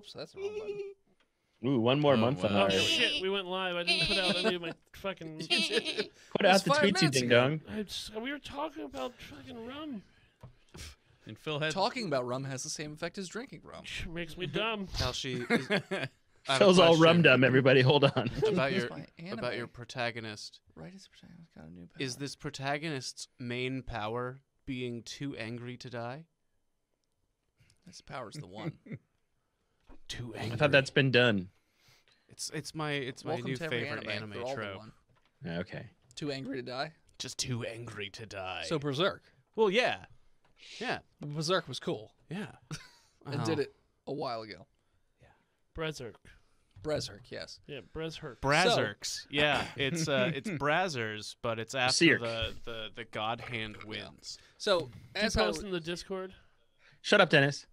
Oops, that's the wrong button. Ooh, one more Oh, month on wow. Oh shit, we went live. I didn't put out any of my fucking. Put It out the tweets, you minutes ding dong. We were talking about fucking rum. And Phil had Talking about rum has the same effect as drinking rum. Makes me dumb. Kalshi, is- I Phil's all rum dumb. Everybody, hold on. about your about your protagonist. Right as the protagonist got a new power. Is this protagonist's main power being too angry to die? This power's the one. Too I angry. thought that's been done. it's it's my it's my Welcome new to every favorite anime. anime They're all the trope. one. Okay. Too angry to die. Just too angry to die. So Berserk. well, yeah, yeah, Berserk was cool yeah. and Oh. did it a while ago. Brezerk. Berserk, yes. Yeah, Brezerk. Brazzers. yeah, it's uh, it's Brazzers, but it's after Cirque. the, the the God Hand wins. So Did you as I post w- in the Discord? Shut up, Dennis.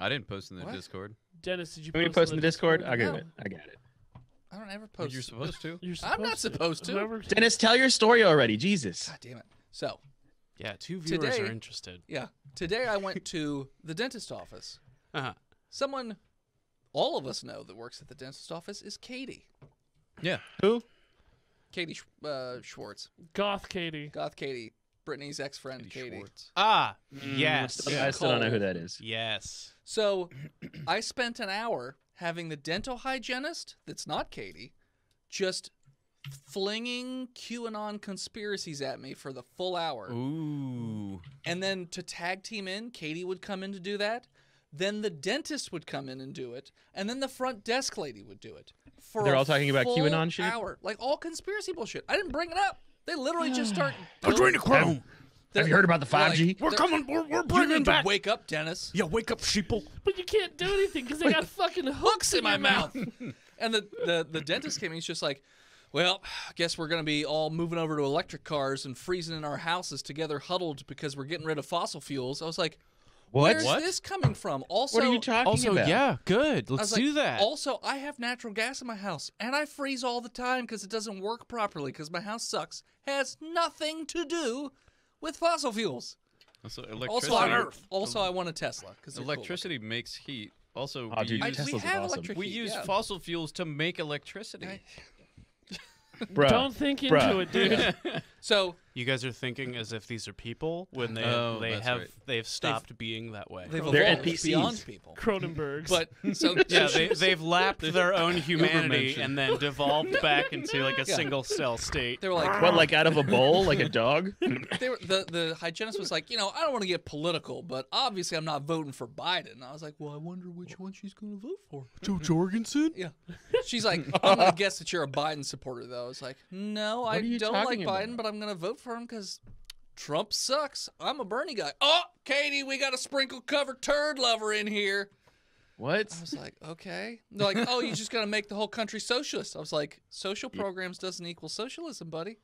I didn't post in the What? Discord. Dennis, did you When you post, post in the Discord, I got No. it. I got it. I don't ever post. you're supposed to. You're I'm not to. supposed to. Whoever- Dennis, tell your story already. Jesus. God damn it. So Yeah, two viewers Today- are interested. yeah, today I went to the dentist office. Uh-huh. Someone, all of us know that works at the dentist office is Katie. Yeah. Who? Katie uh, Schwartz, Goth Katie. goth Katie, Brittany's ex-friend Katie. Schwartz. Ah, Mm, yes, I still don't know who that is. yes. So I spent an hour having the dental hygienist, that's not Katie, just flinging QAnon conspiracies at me for the full hour. Ooh. And then to tag team in, Katie would come in to do that. Then the dentist would come in and do it. And then the front desk lady would do it. For They're a all talking about full QAnon shit? Hour. Like all conspiracy bullshit. I didn't bring it up. They literally just start. Chrome. Have you heard about the They're like- 5G? they're- coming. We're, we're You need to wake up, Dennis. Yeah, wake up, sheeple. But you can't do anything because they got fucking hooks, hooks in my your mouth. and the, the, the dentist came in. He's just like, well, I guess we're going to be all moving over to electric cars and freezing in our houses together, huddled because we're getting rid of fossil fuels. I was like, What? where's What? this coming from? Also, What are you talking Also, about? yeah, good. Let's was like, do that. Also, I have natural gas in my house, and I freeze all the time because it doesn't work properly because my house sucks. Has nothing to do with fossil fuels. Also, Also, electricity. I, also I want a Tesla because electricity makes heat. Also, Oh, we dude, I, use, we have awesome. electric we heat, use yeah. fossil fuels to make electricity. I- Bruh. Don't think into Bruh. it, dude. So you guys are thinking as if these are people when they Oh, they have right. they've stopped being that way. they've They're evolved NPCs. beyond people. Cronenbergs. But so yeah, they, they've lapped their own humanity and then devolved back into like a Yeah. single cell state. they were like, What, like out of a bowl, like a dog? they were, the the hygienist was like, you know, I don't want to get political, but obviously I'm not voting for Biden. I was like, well, I wonder which one she's going to vote for. Jo Jorgensen? Yeah, she's like, I'm gonna guess that you're a Biden supporter, though. I was like, no, I don't like talking Biden, but I'm gonna vote for him because Trump sucks. I'm a Bernie guy. Oh, Katie, we got a sprinkle covered turd lover in here. What? I was like, okay. They're like, oh, you just gotta make the whole country socialist. I was like, social programs doesn't equal socialism, buddy.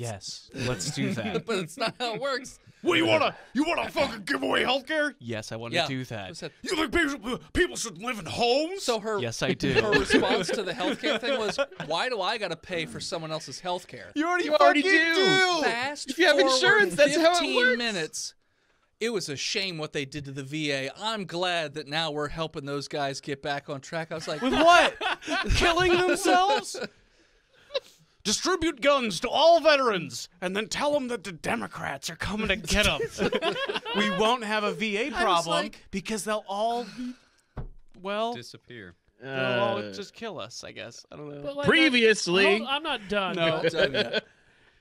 Yes, let's do that. But it's not how it works. what you wanna you wanna fucking give away healthcare? Yes, I want to Yeah. do that. said, You think people, people should live in homes? So her Yes, I do. her response to the healthcare thing was, "Why do I got to pay for someone else's healthcare?" you already, You already fucking do. Fast If you have forward insurance, that's how it 15 works. minutes. It was a shame what they did to the VA. I'm glad that now we're helping those guys get back on track. I was like, With what? Killing themselves? Distribute guns to all veterans and then tell them that the Democrats are coming to get them. we won't have a VA problem like- because they'll all be, well, Disappear. they'll all Uh, just kill us, I guess. I don't know. Like, previously, hold- I'm not done. No. "Not done yet."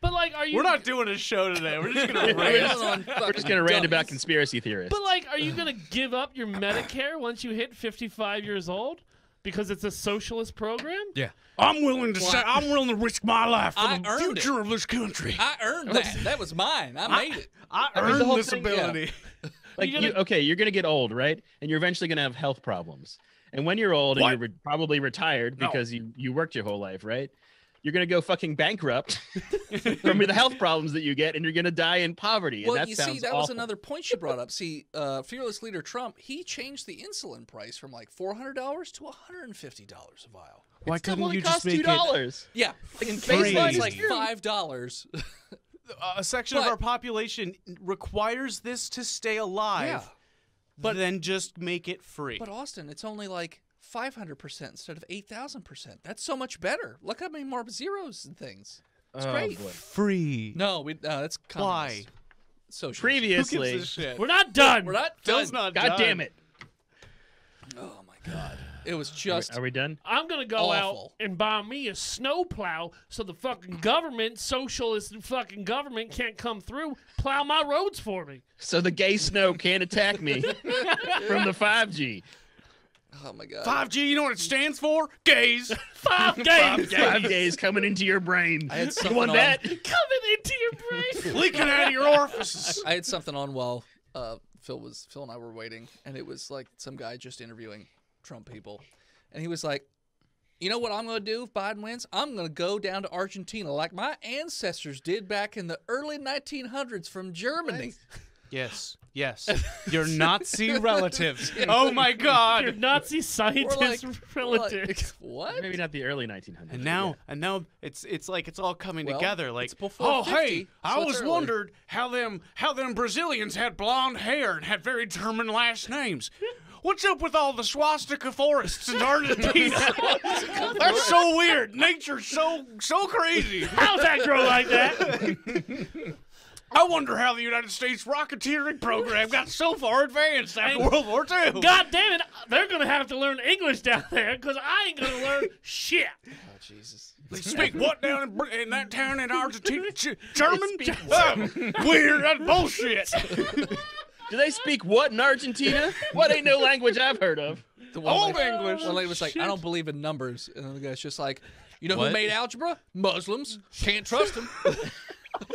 But like, are you? We're not doing a show today. We're just going to We're rant. just we're just gonna rant about conspiracy theorists. But like, are you gonna give up your Medicare once you hit 55 years old because it's a socialist program? Yeah. I'm willing to say, I'm willing to risk my life for I the earned future of this country. I earned that. That was mine. I made it. I I mean, the earned whole this thing- yeah. ability. like, you you, gotta- okay, you're gonna get old, right? And you're eventually gonna have health problems. And when you're old What? and you're re- probably retired No. because you you worked your whole life, right? You're gonna go fucking bankrupt from the health problems that you get, and you're gonna die in poverty. Well, and that you sounds see, that was another point she brought up. See, uh, fearless leader Trump, he changed the insulin price from like four hundred dollars to one hundred and fifty dollars a vial. Why Still couldn't you just costs make two it dollars? Yeah, Like in Free. baseline, like five dollars. a section of our population requires this to stay alive. Yeah. But- then just make it free. But Austin, it's only like 500% instead of 8,000%. That's so much better. Look how many more zeros and things. It's Oh, great. boy. free. No, we, uh, that's Why? communist. Socialist. Who Previously, gives a shit? We're not done. We're not Phil's done. not God done. damn it. Oh my god. It was Are we- just Are we done? I'm gonna go Awful. out and buy me a snowplow so the fucking government, socialist fucking government can't come through, plow my roads for me. So the gay snow can't attack me from the 5G. Oh my god. 5G, you know what it stands for? Gays. Five games Five gays coming into your brain. I had You something want on- that? coming into your brain. Leaking out of your orifices. I had something on while uh, Phil was Phil and I were waiting, and it was like some guy just interviewing Trump people, and he was like, "You know what I'm going to do if Biden wins? I'm going to go down to Argentina like my ancestors did back in the early 1900s from Germany." Yes. Yes. Your Nazi relatives. Oh my God. Your Nazi We're scientist like, relative. like, what? Maybe not the early 1900s. And now, and now it's it's like it's all coming Well, together. Like, it's before oh 50, hey, so I it's always early." wondered how them how them Brazilians had blonde hair and had very German last names. What's up with all the swastika forests in Argentina? That's so weird. Nature's so so crazy. How's that grow like that? I wonder how the United States rocketeering program got so far advanced after World War II. God damn it, they're gonna have to learn English down there because I ain't gonna learn shit. Oh Jesus. They speak what down in, in that town in Argentina? Ch- German? Oh, weird. That's bullshit. Do they speak what in Argentina? What ain't no language I've heard of. The one Old lady- English. One lady was like, Shit. "I don't believe in numbers," and the guy's just like, "You know who made algebra? Muslims. Can't trust them."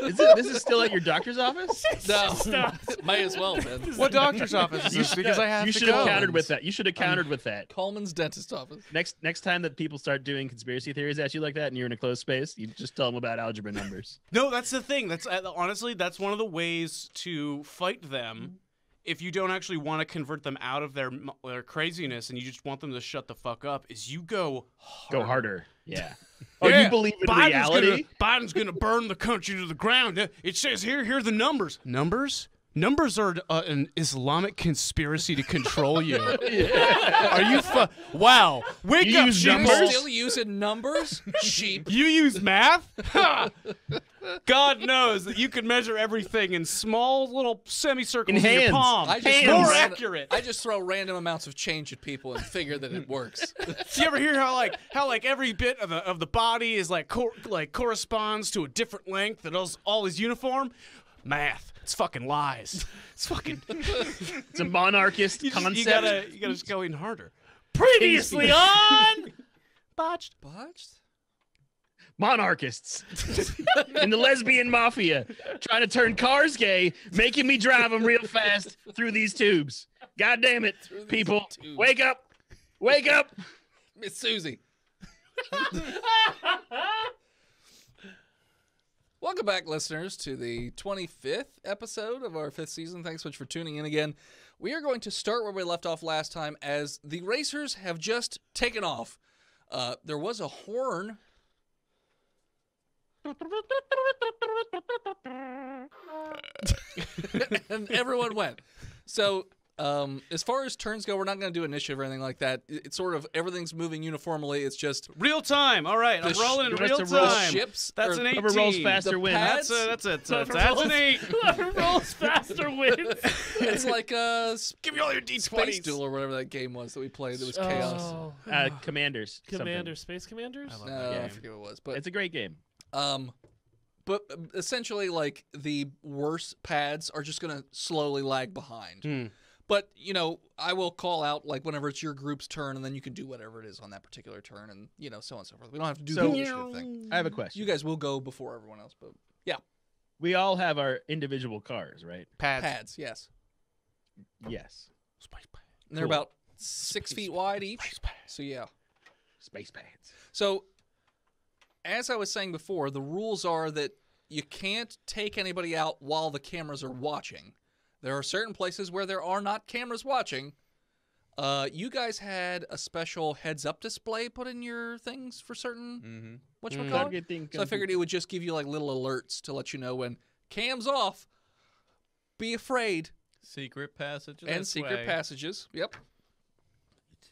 Is it, this is still at your doctor's office? no, Stop. may as well, man. What doctor's office is this? Because I have to go. you to should have countered with that. You should have countered with that. Coleman's dentist office. Next next time that people start doing conspiracy theories at you like that and you're in a closed space, you just tell them about algebra numbers. No, that's the thing. That's uh, honestly that's one of the ways to fight Mm-hmm. them. If you don't actually want to convert them out of their their craziness and you just want them to shut the fuck up, is you go Go harder. Yeah. Oh, Yeah, you believe in Biden's reality? Gonna, Biden's gonna burn the country to the ground. It says here, here are the numbers. Numbers? Numbers are uh, an Islamic conspiracy to control you. Are you fu- Wow. Wake You up, use sheeple. numbers? Still using numbers? Sheep. You use math? Ha! God knows that you can measure everything in small little semicircles In in, your hands. palm. I just Hands. throw More ran- accurate. I just throw random amounts of change at people and figure that it works. Do you ever hear how like how like every bit of the of the body is like cor- like corresponds to a different length and all, all is uniform? Math. It's fucking lies. It's fucking. It's a monarchist You, just, concept. you gotta you gotta just go in harder. Previously on. Botched. Botched? monarchists in the lesbian mafia trying to turn cars gay, making me drive them real fast through these tubes. God damn it, people. tubes. Wake up. Wake up. Miss Susie. Welcome back, listeners, to the 25th episode of our fifth season. Thanks so much for tuning in again. We are going to start where we left off last time as the racers have just taken off. Uh, there was a horn. and everyone went. So, um, as far as turns go, we're not going to do initiative or anything like that. It- It's sort of everything's moving uniformly. It's just Real time. All right, I'm The sh- rolling in the real of roll time. ships. That's or an 18. Whoever rolls faster wins. pads- That's a, that's a, that's, a, Whoever that's rolls- an eight. Whoever rolls faster wins. It's like a s- Give me all your space d20s. duel or whatever that game was that we played. It was chaos. Oh. Uh, commanders. something. Commander, Space Commanders? love No, that I game. forget what it was, but It's a great game. um, but uh, essentially, like the worse pads are just gonna slowly lag behind. But you know, I will call out like whenever it's your group's turn, and then you can do whatever it is on that particular turn, and you know, so on and so forth. We don't have to do So- the initiative thing. I have a question. You guys will go before everyone else, but yeah, we all have our individual cars, right? Pads. pads, yes, Yes. Space and they're Cool. about six feet wide each. So yeah. Space pads. So, as I was saying before, the rules are that you can't take anybody out while the cameras are watching. There are certain places where there are not cameras watching. Uh, you guys had a special heads-up display put in your things for certain Mm-hmm. what you Gotta call get things So I figured it would just give you like little alerts to let you know when cams off. Be afraid. Secret passages and secret passages. Yep.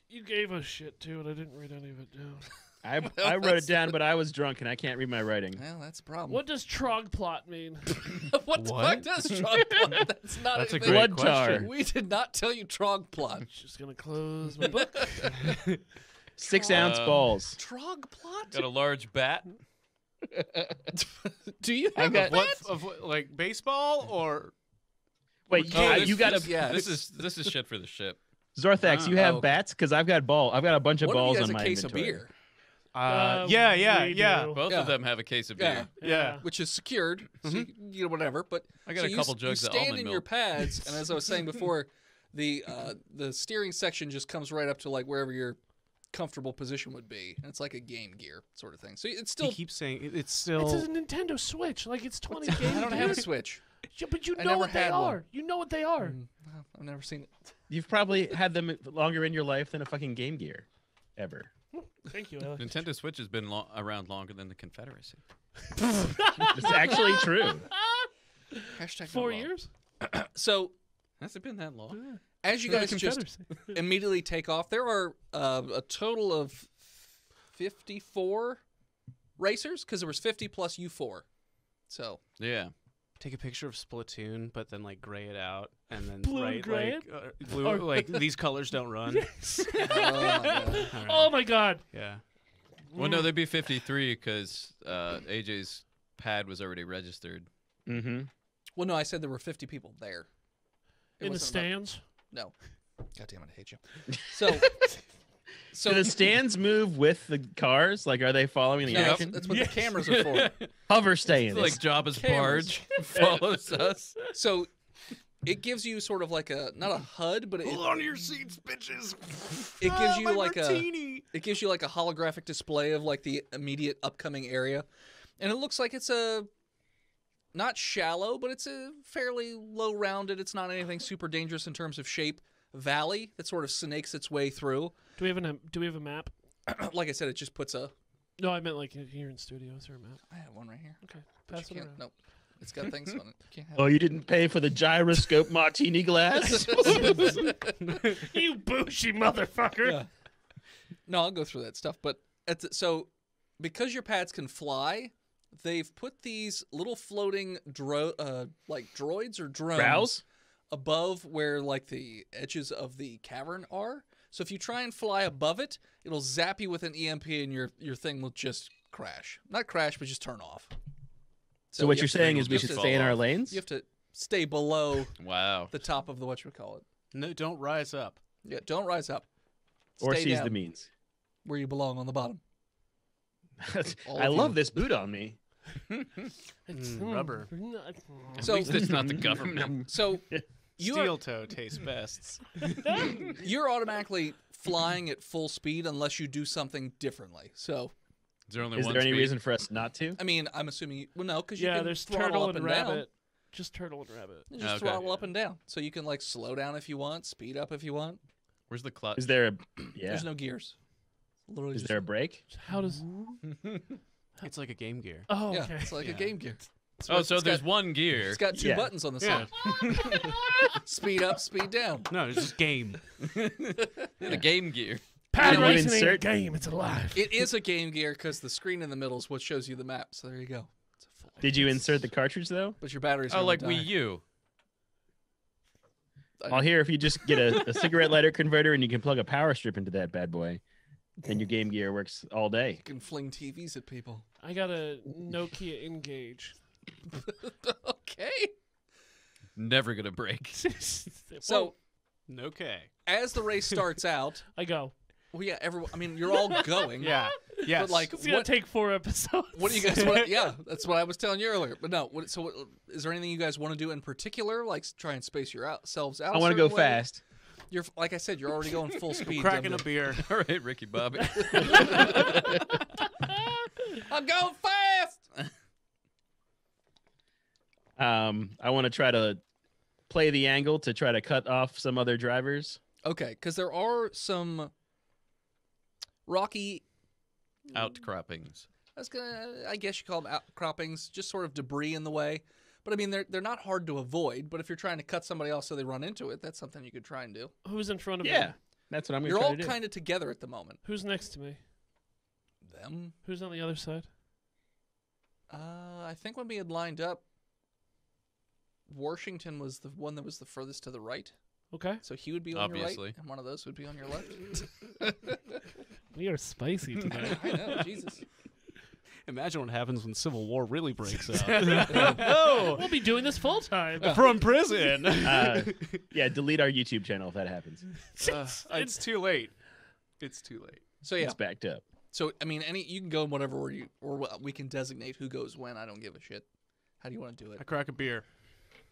You gave us shit too, and I didn't write any of it down. I I wrote it down, but I was drunk and I can't read my writing. Well, that's a problem. What does trog plot mean? what the fuck does trog plot? That's not That's a anything- great Blood tar. question. We did not tell you trog plot. Just gonna close my book. Six ounce Uh, balls. Trog plot? Got a large bat. Do you have got- a What bat? of what, like baseball or Wait, Oh, you, this- you got a this- yeah. This is this is shit for the ship. Zorthax? You have Oh. bats? Because I've got ball. I've got a bunch of What if balls he has on a my case inventory. of beer, uh, Uh, yeah, yeah, we yeah. do. Both Yeah. of them have a case of Yeah. beer. Yeah. which is secured, so you, you know whatever. But I got so a you couple s- jugs you of stand almond in your milk. pads, and as I was saying before, the uh, the steering section just comes right up to like wherever your comfortable position would be, and it's like a Game Gear sort of thing. So it's still. He still. keeps saying it- it's still. It's a Nintendo Switch. Like it's 20 games. I don't have a dude. Switch. Yeah, but you I know never what they had one. are. You know what they are. Mm, I've never seen it. You've probably had them longer in your life than a fucking Game Gear, ever. Thank you, Alex. Nintendo Switch has been lo- around longer than the Confederacy. It's actually true. Hashtag Four not wrong. years. So Has it been that long? as you guys just immediately take off, there are uh, a total of fifty-four racers because there was fifty plus you four. So Yeah. Take a picture of Splatoon, but then like gray it out, and then Blue and write gray like uh, blue, Or- like these colors don't run. oh my God. All right. Oh my god. yeah. Well, no, they'd be 53 because uh, AJ's pad was already registered. Mm-hmm. Well, no, I said there were 50 people there. It In the wasn't about- stands. No. God damn it, I hate you. So, so Do the stands move with the cars? Like, are they following the no, action? that's what Yes. the cameras are for. Hover It's stands. like Jabba's Cameras. barge follows us. So, it gives you sort of like a not a HUD, but it, on to your seats, bitches. it gives Ah, you my like a it gives you like a holographic display of like the immediate upcoming area, and it looks like it's a not shallow, but it's a fairly low rounded. It's not anything super dangerous in terms of shape. Valley that sort of snakes its way through. Do we have a Do we have a map? like I said, it just puts a. No, I meant like here in studio. Is there a map? I have one right here. Okay, But pass you it can't. around. Nope. It's got things on it. You can't have oh, you didn't pay for the gyroscope martini glass? you bougie motherfucker. Yeah. No, I'll go through that stuff. But at the, so, because your pads can fly, they've put these little floating dro- uh, like droids or drones Browse? above where like the edges of the cavern are. So if you try and fly above it, it'll zap you with an EMP, and your your thing will just crash. Not crash, but just turn off. So what you you're have to- saying is we should have to- stay in our lanes? You have to stay below Wow. the top of the what you call it. No, don't rise up. Yeah, don't rise up. or Stay seize down the means? where you belong on the bottom. I love you. this boot on me. It's Mm, rubber. At So- least it's not the government. So you are, Steel toe tastes best. you're automatically flying at full speed unless you do something differently. So Is there only Is one there any speed? reason for us not to? I mean, I'm assuming you, well, no, because you yeah, can there's turtle up and and rabbit. down. Just turtle and rabbit. You Just Okay. throttle up and down, so you can like slow down if you want, speed up if you want. Where's the clutch? Is there a yeah? There's no gears. Literally, Is just, there a break? How does? It's like a Game Gear. Oh, yeah, it's like Yeah. a Game Gear. It's oh, so it's there's got, one gear. It's got two Yeah. buttons on the Yeah. side. speed up, speed down. No, it's just game. The game gear. Pad Can you racing ain't a insert- game. It's alive. It is a Game Gear because the screen in the middle is what shows you the map. So there you go. It's a full, Did you insert the cartridge though? but your batteries. Oh, like gonna Wii U. I'll hear if you just get a, a cigarette lighter converter and you can plug a power strip into that bad boy, then your Game Gear works all day. You can fling TVs at people. I got a Nokia N-Gage. okay. Never gonna break. So Okay. as the race starts out, I go. well, yeah, everyone. I mean, you're all going. Yeah. yeah. But like, It's gonna what? take four episodes. What do you guys want? Yeah, that's what I was telling you earlier. But no. What, so, what, is there anything you guys want to do in particular? Like, try and space yourselves out. I want to go fast. You're like I said. You're already going full speed. cracking a Jumbo. beer. All right, Ricky Bobby. I'm going fast. Um, I want to try to play the angle to try to cut off some other drivers. Okay, because there are some rocky. Outcroppings. I was gonna. I guess you call them outcroppings, just sort of debris in the way. But I mean, they're they're not hard to avoid. But if you're trying to cut somebody else so they run into it, that's something you could try and do. Who's in front of Yeah, me? Yeah, that's what I'm gonna You're try all kind of together at the moment. Who's next to me? Them. Who's on the other side? Uh, I think when we had lined up, Washington was the one that was the furthest to the right. Okay. So he would be on your Obviously. right, and one of those would be on your left. We are spicy tonight. I know, Jesus. Imagine what happens when Civil War really breaks out. we'll be doing this full time. From prison. Uh, yeah, delete our YouTube channel if that happens. Uh, it's too late. It's too late. So yeah. It's backed up. So I mean, any you can go in whatever order you, or we can designate who goes when. I don't give a shit. How do you want to do it? I crack a beer.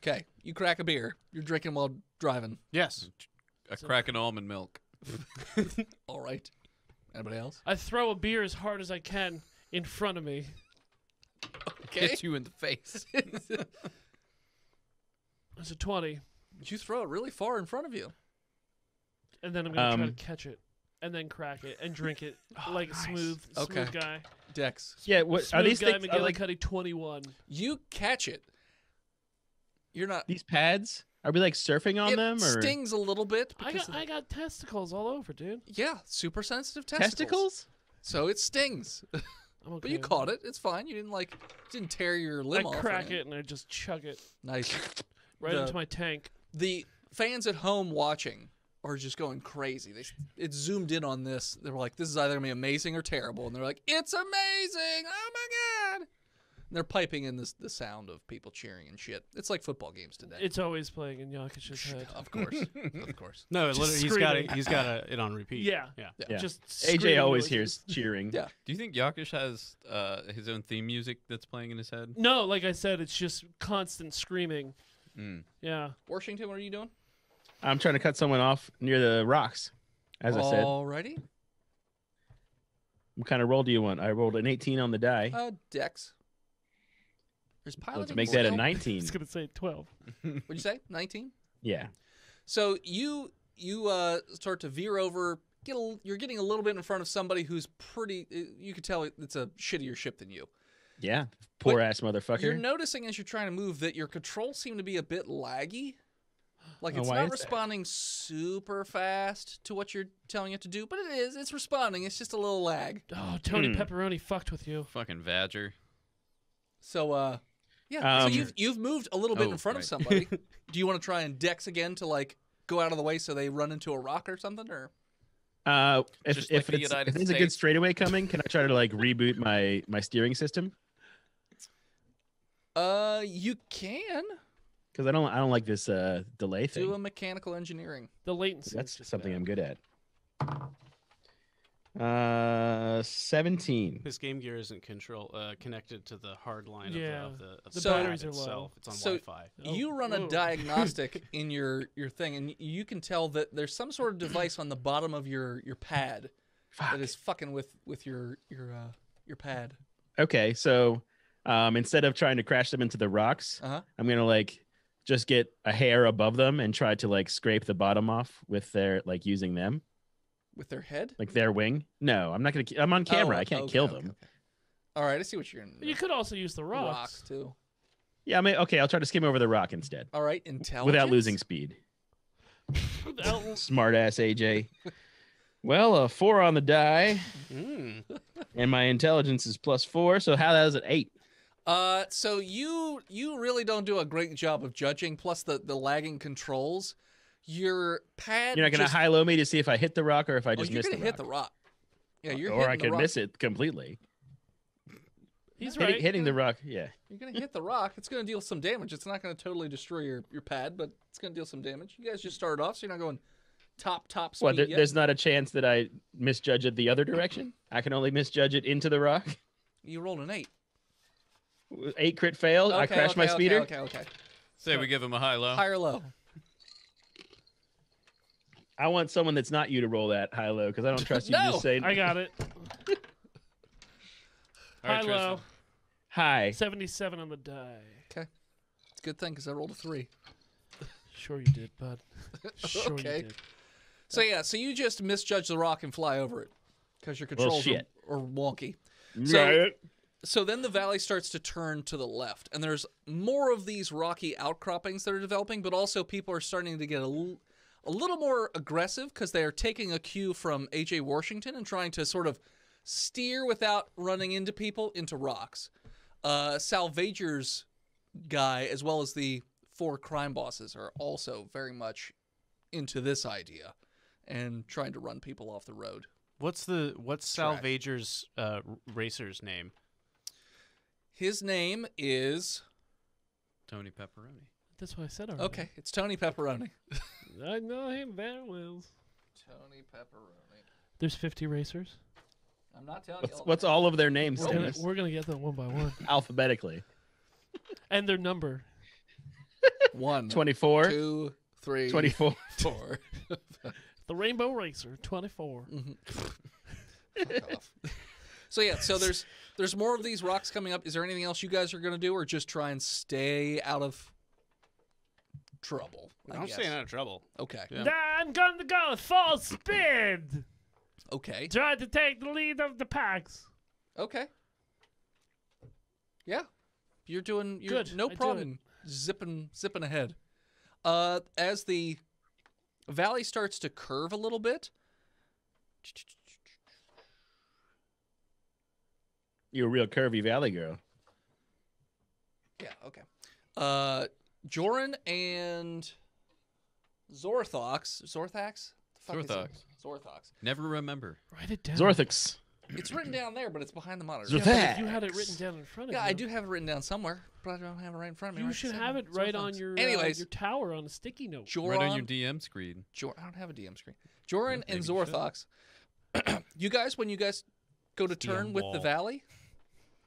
Okay, you crack a beer. You're drinking while driving. Yes. A crack and almond milk. All right. Anybody else? I throw a beer as hard as I can in front of me. Okay. Hits you in the face. It's a 20. you throw it really far in front of you. And then I'm going to try Um, to catch it. And then crack it and drink it like a smooth, smooth Okay. guy. Dex, Yeah, what Smooth are these guy, things? Are like McGillicuddy 21. you catch it. You're not. these pads? Are we like surfing on it them or stings a little bit. I because got, I got testicles all over, dude. yeah, super sensitive testicles. testicles? So it stings. I'm okay. but you caught it. It's fine. You didn't like didn't tear your I limb off. or crack it and I just chug it Nice. right The- into my tank. the fans at home watching are just going crazy. They it zoomed in on this. They were like, "This is either gonna be amazing or terrible," and they're like, "It's amazing! Oh my god!" And they're piping in this the sound of people cheering and shit. It's like football games today. It's always playing in Yakish's head. of course, of course. No, Just literally, he's got screaming. it. He's got a, it on repeat. Yeah. Yeah. Yeah. Just AJ always noises. hears cheering. Yeah. Do you think Yakish has uh, his own theme music that's playing in his head? No, like I said, it's just constant screaming. Mm. Yeah. Washington, what are you doing? I'm trying to cut someone off near the rocks. As I said, Alrighty. what kind of roll do you want? I rolled an 18 on the die. Uh, Dex. There's piloting. Let's make for that a you. 19. I was gonna say twelve. What'd you say? Nineteen. Yeah. So you you uh, start to veer over. Get a, you're getting a little bit in front of somebody who's pretty. uh, You could tell it's a shittier ship than you. Yeah. Poor But ass motherfucker. You're noticing as you're trying to move that your controls seem to be a bit laggy. Like Oh, it's why not is that? responding super fast to what you're telling it to do, but it is. It's responding. It's just a little lag. Oh, Tony Hmm. Pepperoni fucked with you. Fucking Vadger. So uh, yeah. so Um, you've you've moved a little bit Oh, in front of somebody. do you want to try and dex again to like go out of the way so they run into a rock or something, or Uh, if Just if, like it's, United if there's a good straightaway coming, can I try to like reboot my my steering system? uh, you can Because I don't I don't like this uh delay thing. do a mechanical engineering. The latency. That's just something bad. I'm good at. Uh, 17. His Game Gear isn't control uh, connected to the hard line Yeah. of the, of the, of The So- batteries pad are low. itself. It's on So- Wi-Fi. Oh, you run a whoa. diagnostic in your your thing, and you can tell that there's some sort of device on the bottom of your your pad Fuck. that is fucking with with your your uh your pad. Okay, so um, instead of trying to crash them into the rocks, Uh huh. I'm gonna like just get a hair above them and try to like scrape the bottom off with their like using them, With their head. like their wing. No, I'm not gonna. ki- I'm on camera. Oh, I can't okay, kill okay, them. okay. All right, I see what you're in. You could also use the rocks. rocks too. Yeah, I mean, okay. I'll try to skim over the rock instead All right, intelligence without losing speed. Without- Smart ass AJ. Well, a four on the die, Mm. and my intelligence is plus four. So how that is an eight? Uh, so you you really don't do a great job of judging. Plus the the lagging controls. Your pad. You're not gonna just, high low me to see if I hit the rock or if I Oh, just you're miss gonna hit the rock. Yeah, you're or I hitting could miss it completely. He's Hitting, right. hitting the rock, yeah. You're gonna hit the rock. It's gonna deal some damage. It's not gonna totally destroy your, your pad, but it's gonna deal some damage. You guys just started off, so you're not going top top speed What? There, yet. there's not a chance that I misjudge it the other direction. I can only misjudge it into the rock. You rolled an eight. Eight crit fail. I crashed okay, my okay, speeder. Okay, okay. Say we give him a high low. High or low? I want someone that's not you to roll that high low because I don't trust you to just say I got it. All right, High low. Tristan. hi. 77 on the die. Okay. It's a good thing because I rolled a three. Sure you did, bud. Sure Okay. you did. So yeah, so you just misjudge the rock and fly over it because your controls shit. Are, are wonky. So- Right. so then the valley starts to turn to the left, and there's more of these rocky outcroppings that are developing, but also people are starting to get a, l- a little more aggressive because they are taking a cue from AJ Washington and trying to sort of steer without running into people into rocks. Uh, Salvager's guy, as well as the four crime bosses, are also very much into this idea and trying to run people off the road. What's the what's Track. Salvager's uh, racer's name? His name is Tony Pepperoni. That's what I said already. okay. It's Tony Pepperoni. I know him very well. Tony Pepperoni. There's 50 racers. I'm not telling What's, what's all of their names? We're gonna, Dennis? we're gonna get them one by one, Alphabetically. and their number. one, 24, two, three, 24. four. The Rainbow Racer, 24. Mm-hmm. Fuck off. So yeah, so there's there's more of these rocks coming up. Is there anything else you guys are gonna do, or just try and stay out of trouble? I I'm guess? staying out of trouble. Okay. Yeah. I'm gonna go full speed. Okay. Try to take the lead of the packs. Okay. Yeah, you're doing you're, Good, No I do problem. Zipping zipping ahead. Uh, as the valley starts to curve a little bit, You're a real curvy valley girl. Yeah, okay. Uh Joran and Zorthox, Zorthax? The fuck? Zorthox. Zorthox. Never remember. Write it down. Zorthix. It's written down there, but it's behind the monitor. Zorth- Yeah, if you had it written down in front of Yeah, you. I do have it written down somewhere, but I don't have it right in front of me. You right should have it right on Zorthox. your uh, Anyways, your tower on a sticky note. Joran, Right on your DM screen. Jor- I don't have a DM screen. Joran and maybe you. Zorthox. you guys, when you guys go to turn DM with the valley,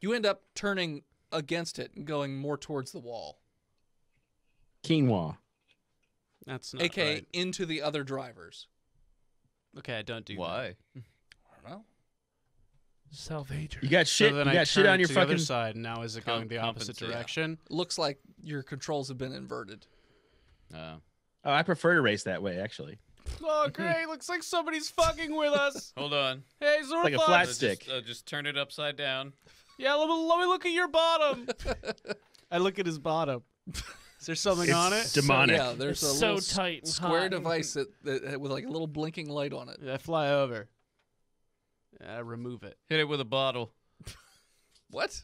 you end up turning against it and going more towards the wall, Quinoa. That's not aka right. into the other drivers. Okay, I don't do that. Why? I don't know. Salvager. You got shit. So then you I got shit on your to the other fucking. side. and Now is it going the opposite compensate. direction? Looks like your controls have been inverted. Oh. Oh, I prefer to race that way, actually. Oh, great! Looks like somebody's fucking with us. Hold on. Hey, Like a flat Uh, stick. Just, uh, just turn it upside down. Yeah, let me, let me look at your bottom. I look at his bottom. Is there something It's on it? demonic. Yeah, there's It's a so little tight and square hot. device that, that with like a little blinking light on it. I fly over. I remove it. Hit it with a bottle. What?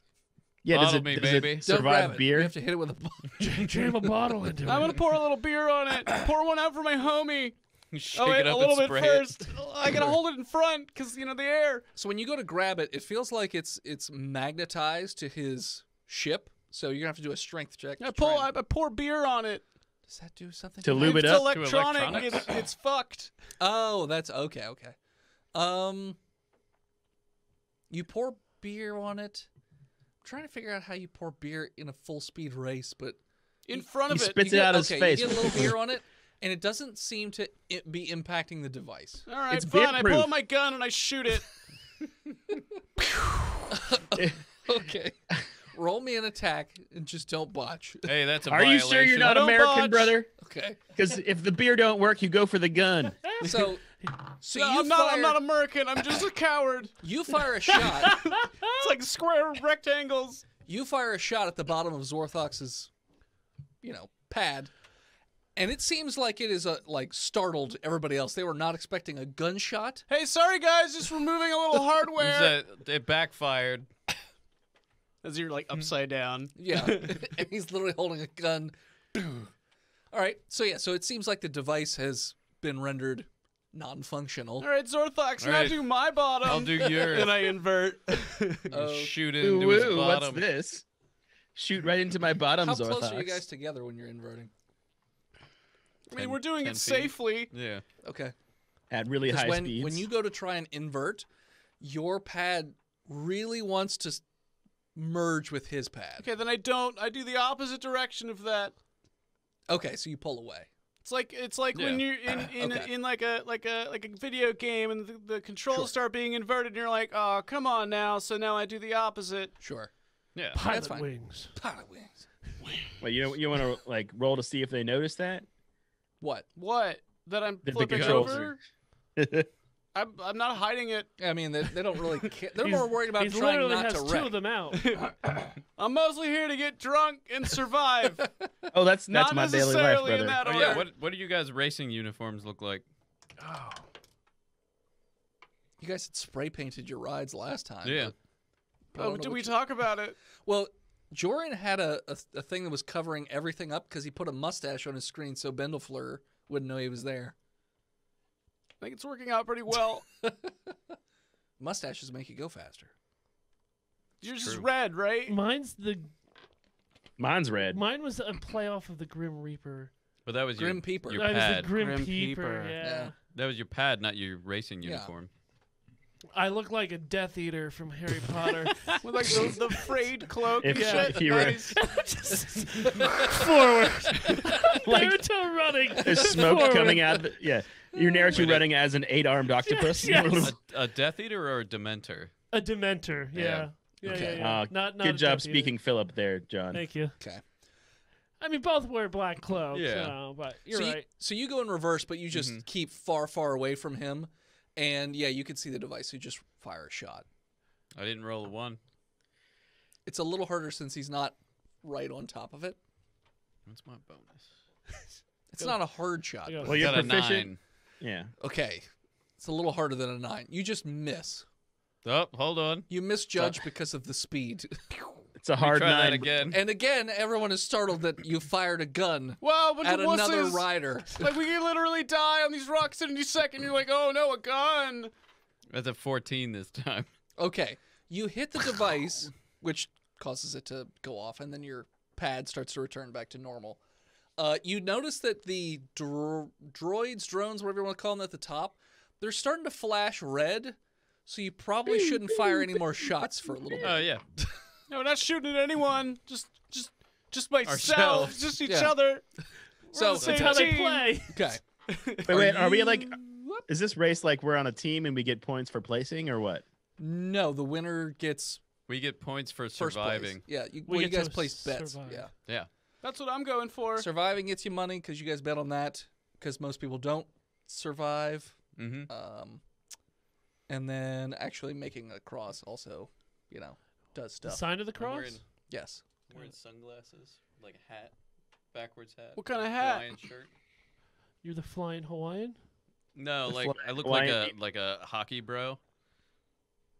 Yeah, does Bottle it, me, does baby. it Don't grab survive it. beer? You have to hit it with a. bu- Jam a bottle into it. I'm gonna pour a little beer on it. pour one out for my homie. Oh, shake oh wait, it up a little and bit spray first. I gotta hold it in front because you know the air. So when you go to grab it, it feels like it's it's magnetized to his ship. So you're gonna have to do a strength check. I pull. I, I pour beer on it. Does that do something? To it? lube it it's up? electronic. electronics? It's, it's fucked. Oh, that's okay. Okay. Um, you pour beer on it. I'm trying to figure out how you pour beer in a full speed race, but In front He of it. spits you it get- out his okay, face. You get a little beer on it, and it doesn't seem to i be impacting the device. All right, It's fine. I pull out my gun and I shoot it. Okay. Roll me an attack and just don't botch. Hey, that's a Are you sure you're not American, budge. brother? Okay. Because if the beer don't work, you go for the gun. So, so No, you I'm not. fire I'm not American. I'm just a coward. you fire a shot. It's like square rectangles. you fire a shot at the bottom of Zorthox's, you know, pad, and it seems like it is a like startled everybody else. They were not expecting a gunshot. Hey, sorry guys, just removing a little Is hardware. that- it backfired. As you're like mm-hmm. upside down. Yeah, and he's literally holding a gun. All right, so yeah, so it seems like the device has been rendered non-functional. All right, Zorthox, All now right. do my bottom. I'll do yours. and I invert. Oh, Shoot it Ooh, into his woo, what's bottom. this? Shoot right into my bottom, how Zorthox. close are you guys together when you're inverting? I mean, Ten- we're doing 10 it feet. safely. Yeah. Okay. At really 'Cause high when, speeds. when you go to try and invert, your pad really wants to s- merge with his pad. Okay, then I don't. I do the opposite direction of that. Okay, so you pull away. It's like it's like when you're in in, Okay. in like a like a like a video game and the, the controls Sure. start being inverted and you're like, oh come on now. So now I do the opposite. Sure. Yeah. Pilot fine. wings. Pilotwings. Wait, you you want to like roll to see if they notice that? What? What? That I'm The- the flipping controls over? are- I'm, I'm not hiding it. I mean, they, they don't really care. They're He's- more worried about he trying literally not has to two wreck. of them out. I'm mostly here to get drunk and survive. Oh, that's that's not my daily life, necessarily in brother. that Oh order. yeah, what what do you guys racing uniforms look like? Oh. You guys had spray painted your rides last time. Yeah. but I Oh, don't know did what we you- talk about it? Well, Joran had a, a, a thing that was covering everything up because he put a mustache on his screen so Bendelfleur wouldn't know he was there. I think it's working out pretty well. Mustaches make you go faster. Yours is true. red, right? Mine's the Mine's red. mine was a playoff of the Grim Reaper. But that was Grim your, Peeper. your I was pad. the Grim, Grim Peeper. Peeper. Yeah. Yeah. That was your pad, not your racing Yeah. uniform. I look like a Death Eater from Harry Potter. With like the, the frayed cloak If- and shit. if you were- Nice. Forward. Like- Naruto running. There's smoke Forward. coming out. The, yeah, your Naruto Wait, running as an eight-armed octopus. Yes. A, a Death Eater or a Dementor? A Dementor. Yeah. Yeah. Yeah. Okay. yeah, yeah. Uh, not, not Good job Death Eater. speaking Philip there, John. Thank you. Okay. I mean, both wear black clothes. Yeah. Yeah. but you're so, you, right. so you go in reverse, but you just Mhm. keep far, far away from him. And yeah, you can see the device. You just fire a shot. I didn't roll a one. It's a little harder since he's not right on top of it. What's my bonus? It's not a hard shot. I Well, you're Got a proficient. Nine. Yeah. Okay. It's a little harder than a nine. You just miss. Oh, hold on. You misjudge because of the speed. It's a hard Try nine. that again. and again, everyone is startled that you fired a gun Wow, but at the another wusses. rider. Like we can literally die on these rocks in any second. You're like, oh no, a gun. That's a 14 this time. Okay. You hit the device, which causes it to go off, and then your pad starts to return back to normal. Uh, you notice that the dro- droids, drones, whatever you want to call them at the top, they're starting to flash red. So you probably shouldn't fire any more shots for a little bit. Oh yeah. No, we're not shooting at anyone. Just, just, just myself. Ourselves. Just each Yeah. other. So the same That's how they play. okay, Wait, wait. Are we like? Is this race like we're on a team and we get points for placing or what? no, the winner gets We get points for surviving. Yeah, you, We well, you guys place bets. survive. Yeah, Yeah. That's what I'm going for. surviving gets you money because you guys bet on that. Because most people don't survive. Mm-hmm. Um, and then actually making a cross also, you know, does The stuff. sign of the cross. wearing- Yes. Wearing sunglasses, like a hat, backwards hat. What kinda hat? Hawaiian shirt. You're the flying Hawaiian. No, The like fly- I look like a Hawaiian- like a hockey bro.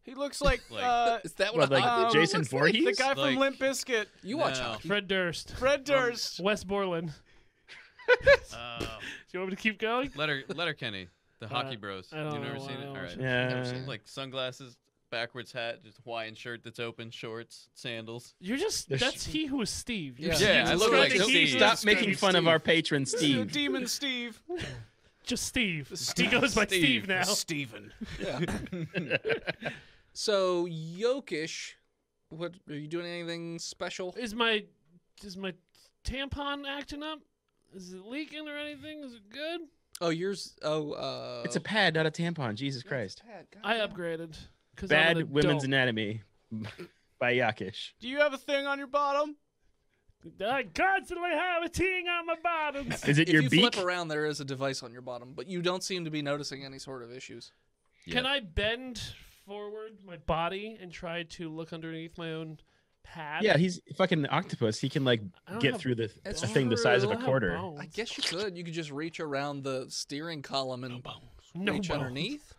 He looks like, Like- uh, Is that what What, like I, um, Jason looks like the guy Like- from Limp Bizkit, you watch No. hockey? Fred Durst. Fred Durst. Wes Borland. Uh, Do you want me to keep going? letter Letterkenny, the hockey Uh, bros. I don't You never know, seen I it? don't All right. Yeah. Never seen. Like sunglasses, backwards hat, just Hawaiian shirt that's open, shorts, sandals. You're just that's he who is Steve. You're Yeah. Steve Yeah, I look like he Steve. Stop making fun of our patron Steve. Demon Steve. Just Steve. Steve. He goes by Steve. Steve now. Steven. Yeah. So Yokish, what are you doing? Anything special? Is my is my tampon acting up? Is it leaking or anything? Is it good? Oh, yours. Oh, uh, It's a pad, not a tampon. Jesus Christ. I upgraded. Cause Bad I'm an Women's. Anatomy by Yakish. Do you have a thing on your bottom? I constantly have a ting on my bottom. Is it If your you beak? flip around, there is a device on your bottom, but you don't seem to be noticing any sort of issues. Can I bend forward my body and try to look underneath my own pad? Yeah, he's fucking octopus. He can like get have- through the a thing the size of a quarter. I guess you could. You could just reach around the steering column and no reach bones. underneath.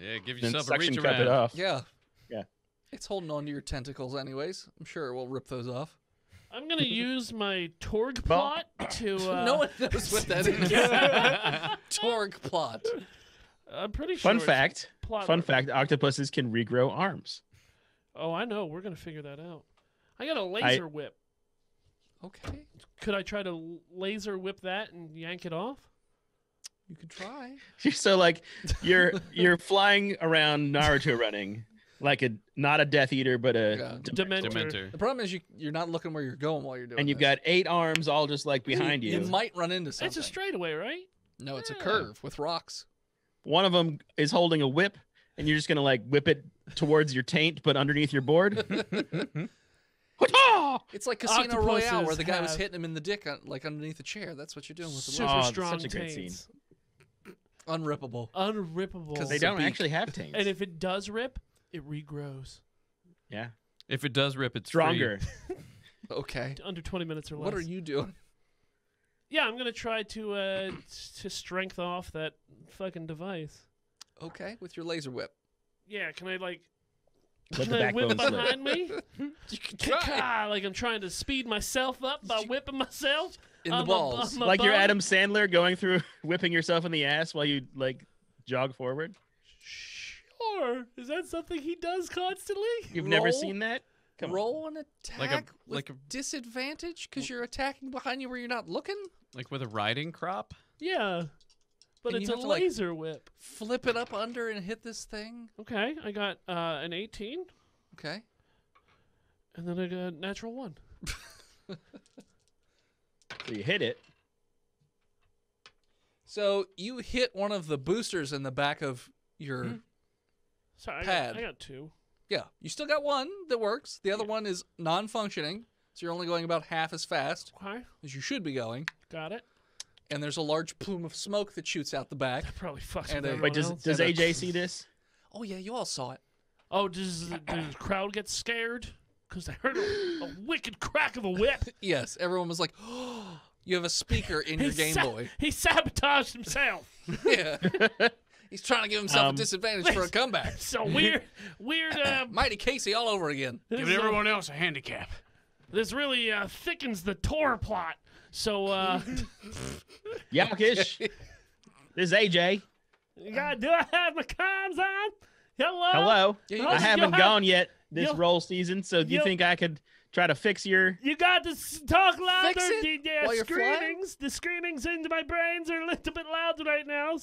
Yeah, give Then yourself a suction reach cup around. it off. Yeah. Yeah. It's holding on to your tentacles, anyways. I'm sure it will rip those off. I'm gonna use my Torg plot to. Uh, no one knows what that is. Torque plot. I'm pretty sure. Fun it's fact. plot Fun work. fact: octopuses can regrow arms. Oh, I know. We're gonna figure that out. I got a laser whip. Okay. Could I try to laser whip that and yank it off? You could try. so like, you're you're flying around Naruto running like a not a Death Eater, but a Yeah. Dementor. Dementor. The problem is you you're not looking where you're going while you're doing it. and you've this. got eight arms all just like behind you. You might run into something. It's a straightaway, right? no, it's a curve with rocks. One of them is holding a whip, and you're just gonna like whip it towards your taint, but underneath your board. It's like Casino Royale, where the guy was have- hitting him in the dick, on, like underneath the chair. That's what you're doing with the Super Oh, rock. strong such a great scene. taints. Unrippable. unrippable. 'Cause They It's a don't beak. actually have taints. and if it does rip, it regrows. yeah, If it does rip, it's free. stronger. Okay. Under 20 minutes or less. What are you doing? Yeah, I'm gonna try to uh to strength off that fucking device. Okay, with your laser whip. Yeah, can I like Let can the I whip slip. behind me? You can Ka-ka, like I'm trying to speed myself up by whipping myself In on the my- balls. on my Like you're. Adam Sandler going through whipping yourself in the ass while you like jog forward. Sure. Is that something he does constantly? You've never seen that? Come on. Roll an attack with like a- disadvantage because you're attacking behind you where you're not looking. Like with a riding crop. Yeah. But And it's you a have to, like- laser whip. Flip it up under and hit this thing. Okay, I got uh, an 18, Okay. and then I got a natural one. So you hit it. So you hit one of the boosters in the back of your. Hmm. Sorry, I Pad. got, I got two. Yeah, you still got one that works. The other one is non-functioning, so you're only going about half as fast Okay, as you should be going. got it. And there's a large plume of smoke that shoots out the back. That probably fucks And with a- Wait, does else. does And a- AJ see this? Oh yeah, you all saw it. Oh, does the, the crowd get scared? Because they heard a, a wicked crack of a whip. Yes, everyone was like, "Oh, you have a speaker in your Game sa- Boy." He sabotaged himself. Yeah, he's trying to give himself Um, a disadvantage for a comeback. So weird, weird. Uh, Mighty Casey all over again. Giving this, uh, everyone else a handicap. this really uh, thickens the trog plot. So uh, Yakish. this is AJ. God, do I have my comms on? Hello. Hello. Yeah, I haven't have- gone yet this you'll- roll season, so do you you'll- think I could try to fix your? You got to talk louder. Fix it The, the while you're flying? screamings, the screamings into my brains are a little bit loud right now.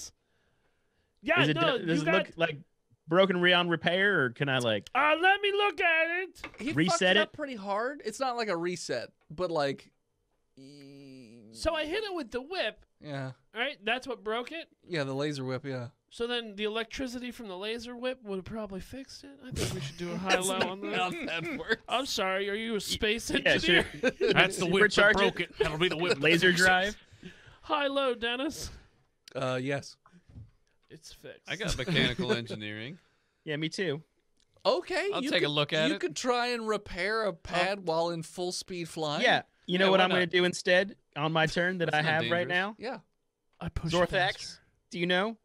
Yeah, Is it, no, does you it got. look like broken beyond repair, or can I like? uh, let me look at it. He Reset it up it? pretty hard. It's not like a reset, but like, So I hit it with the whip. yeah, Right, that's what broke it. yeah, the laser whip, yeah. So then the electricity from the laser whip would have probably fixed it. I think we should do a high low on that. that works. I'm sorry. Are you a space Yeah, engineer? sure. That's the whip that Supercharge broke it. it. That'll be the whip. Laser drive. High low, Dennis. Uh, yes. It's fixed. I got mechanical engineering. Yeah, me too. Okay, I'll you take a look at You it. You could try and repair a pad while in full speed flying. Yeah. You know Yeah, what I'm going to do instead on my turn that I That's not have right now? yeah. I push Zorthax. Do you know?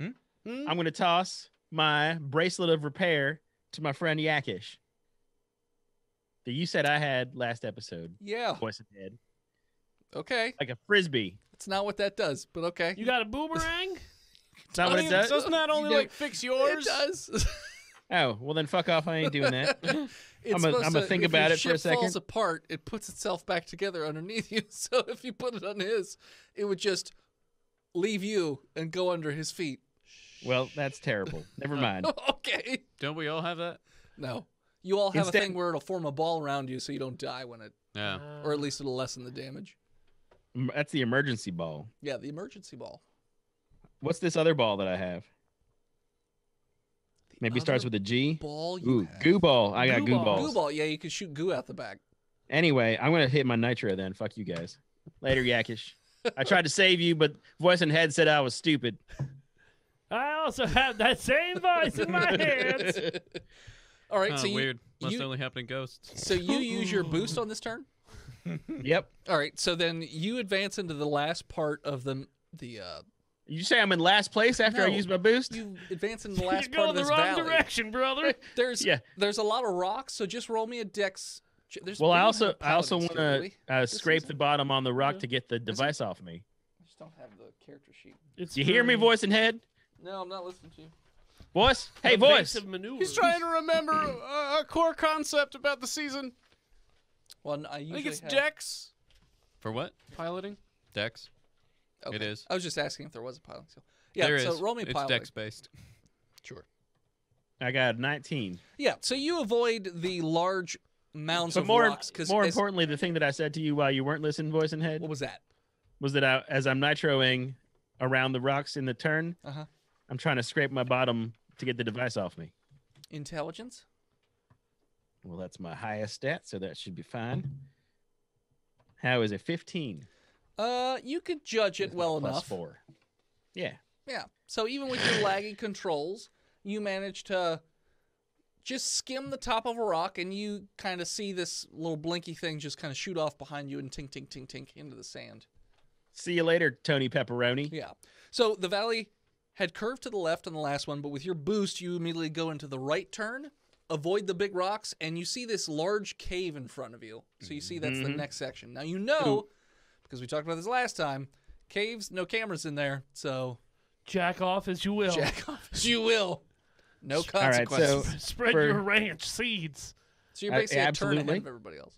Hmm? Hmm? I'm going to toss my bracelet of repair to my friend Yakish. That you said I had last episode. Yeah. Voice of head. Okay. Like a frisbee. It's not what that does, but okay. You got a boomerang? Is that what it does? Doesn't that only like fix yours? It does. Oh, well then fuck off. I ain't doing that. I'ma- supposed I'ma to- think if about your it for a ship falls apart, it puts itself back together underneath you. So if you put it on his, it would just leave you and go under his feet. Well, that's terrible. Never mind. okay. Don't we all have that? No. You all have Instead- a thing where it'll form a ball around you so you don't die when it, Yeah. or at least it'll lessen the damage. M- That's the emergency ball. Yeah, the emergency ball. What's this other ball that I have? The Maybe starts with a G. ball you Ooh, have. goo ball. I got Goo goo, ball. balls. Goo ball. Yeah, you can shoot goo out the back. Anyway, I'm gonna hit my nitro then. Fuck you guys. Later, Yakish. I tried to save you, but voice and head said I was stupid. I also have that same voice in my head. All right, Oh, so you, weird. Must you- only happen in ghosts. so you use your boost on this turn. Yep. All right, so then you advance into the last part of the the uh You say I'm in last place after I use my boost? you advance into the You're last part going of the wrong valley. direction, brother. There's Yeah. there's a lot of rocks, so just roll me a dex. There's, Well, I also I also want to uh, scrape the bottom on the rock Yeah. to get the device off me. I just don't have the character sheet. It's You hear me, voice and head? No, I'm not listening to you. Voice? Hey, voice. evasive maneuvers. He's trying to remember a, a core concept about the season. Well, I I think it's have... Dex For what? piloting. Dex. Okay. It is. I was just asking if there was a piloting skill. Yeah, there so is. roll me it's piloting. dex based. Sure. I got 19. Yeah, so you avoid the large mounds But of more, rocks because more importantly, the thing that I said to you while you weren't listening, voice and head, what was that? was that I, as I'm nitroing around the rocks in the turn, Uh-huh. I'm trying to scrape my bottom to get the device off me. Intelligence. Well, that's my highest stat, so that should be fine. How is it? 15. Uh, you could judge it With well plus enough. Four. Yeah. Yeah. So even with your laggy controls, you manage to just skim the top of a rock and you kind of see this little blinky thing just kind of shoot off behind you and tink, tink, tink, tink into the sand. See you later, Tony Pepperoni. Yeah. So the valley had curved to the left on the last one, but with your boost, you immediately go into the right turn, avoid the big rocks, and you see this large cave in front of you. So you see that's the next section. Now you know, because we talked about this last time, caves, no cameras in there, so Jack off as you will. jack off as you will. No All right, consequences. so Spread For- your ranch seeds. So you're Uh, basically a turn ahead of everybody else.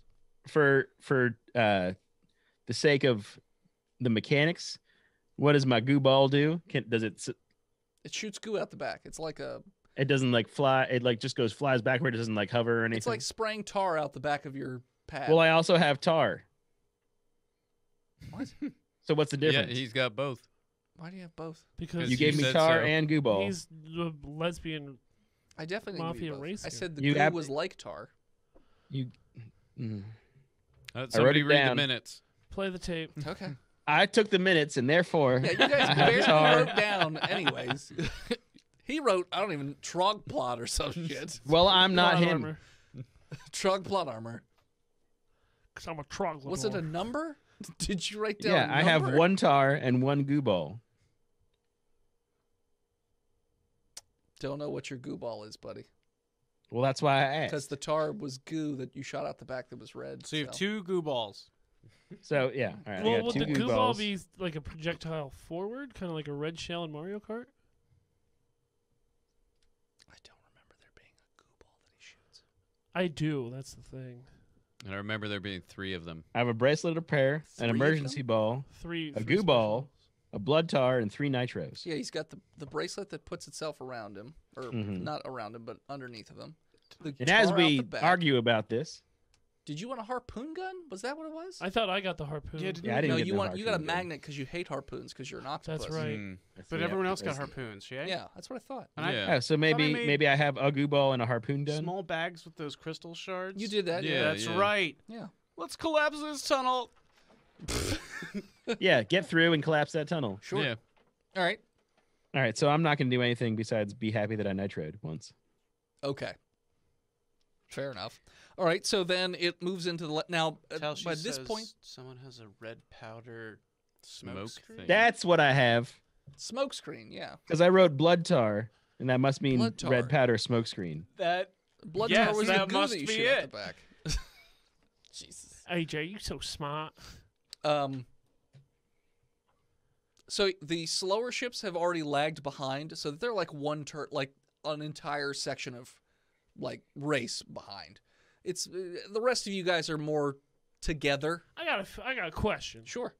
for for uh the sake of the mechanics, what does my goo ball do? Can does it s- It shoots goo out the back. It's like a it doesn't like fly it like just goes flies backward, it doesn't like hover or anything. it's like spraying tar out the back of your pad. Well, I also have tar. what? So what's the difference? Yeah, difference? he's got both. Why do you have both? Because you you gave me tar so. and goo ball. he's the lesbian. I definitely didn't give you Mafia both. racer. I said the You goo ab- was like tar. You mm. Uh, wrote somebody it read the minutes. Play the tape. Okay. I took the minutes and therefore Yeah, you guys I have barely tar. wrote down anyways. He wrote, I don't even, trog plot or some shit. Well, I'm not Plot him. armor. Trog plot armor. Cause I'm a troglodyte. Was it a number? Did you write down Yeah, I I have one tar and one goo ball. Don't know what your goo ball is, buddy. Well, that's why I asked. Because the tar was goo that you shot out the back that was red. So you have two goo balls. So yeah, all right. I Well, got would two the goo goo ball balls. be like a projectile forward, kind of like a red shell in Mario Kart? I don't remember there being a goo ball that he shoots. I do. That's the thing. And I remember there being three of them. I have a bracelet of prayer, Three an of emergency ball, Three. A three goo ball. a blood tar, and three nitros. Yeah, he's got the, the bracelet that puts itself around him, or Mhm. not around him, but underneath of him. The And as tar out we back. argue about this, did you want a harpoon gun? Was that what it was? I thought I got the harpoon. Yeah, didn't Yeah, I didn't no, get you no want you got a gun. magnet because you hate harpoons because you're an octopus. That's right. Hmm. But Yeah, everyone else got harpoons, yeah? Yeah, that's what I thought. And I- Yeah. So maybe made- maybe I have a goo ball and a harpoon gun. Small bags with those crystal shards. You did that. Yeah. Yeah. That's right. Yeah. Let's collapse this tunnel. yeah, get through and collapse that tunnel. Sure. Yeah. All right. All right, so I'm not going to do anything besides be happy that I nitroed once. Okay. Fair enough. All right. So then it moves into the le- now. Uh, she by this point, someone has a red powder smoke, Smoke screen? thing. That's what I have smoke screen. Yeah. because I wrote blood tar, and that must mean red powder smoke screen. That Blood Yes, tar was the that goo must be shoot out it. the back. Jesus. AJ, you so smart. Um. So the slower ships have already lagged behind, so they're like one turn, like an entire section of like race behind. It's uh, the rest of you guys are more together. I got a, f- I got a question. Sure.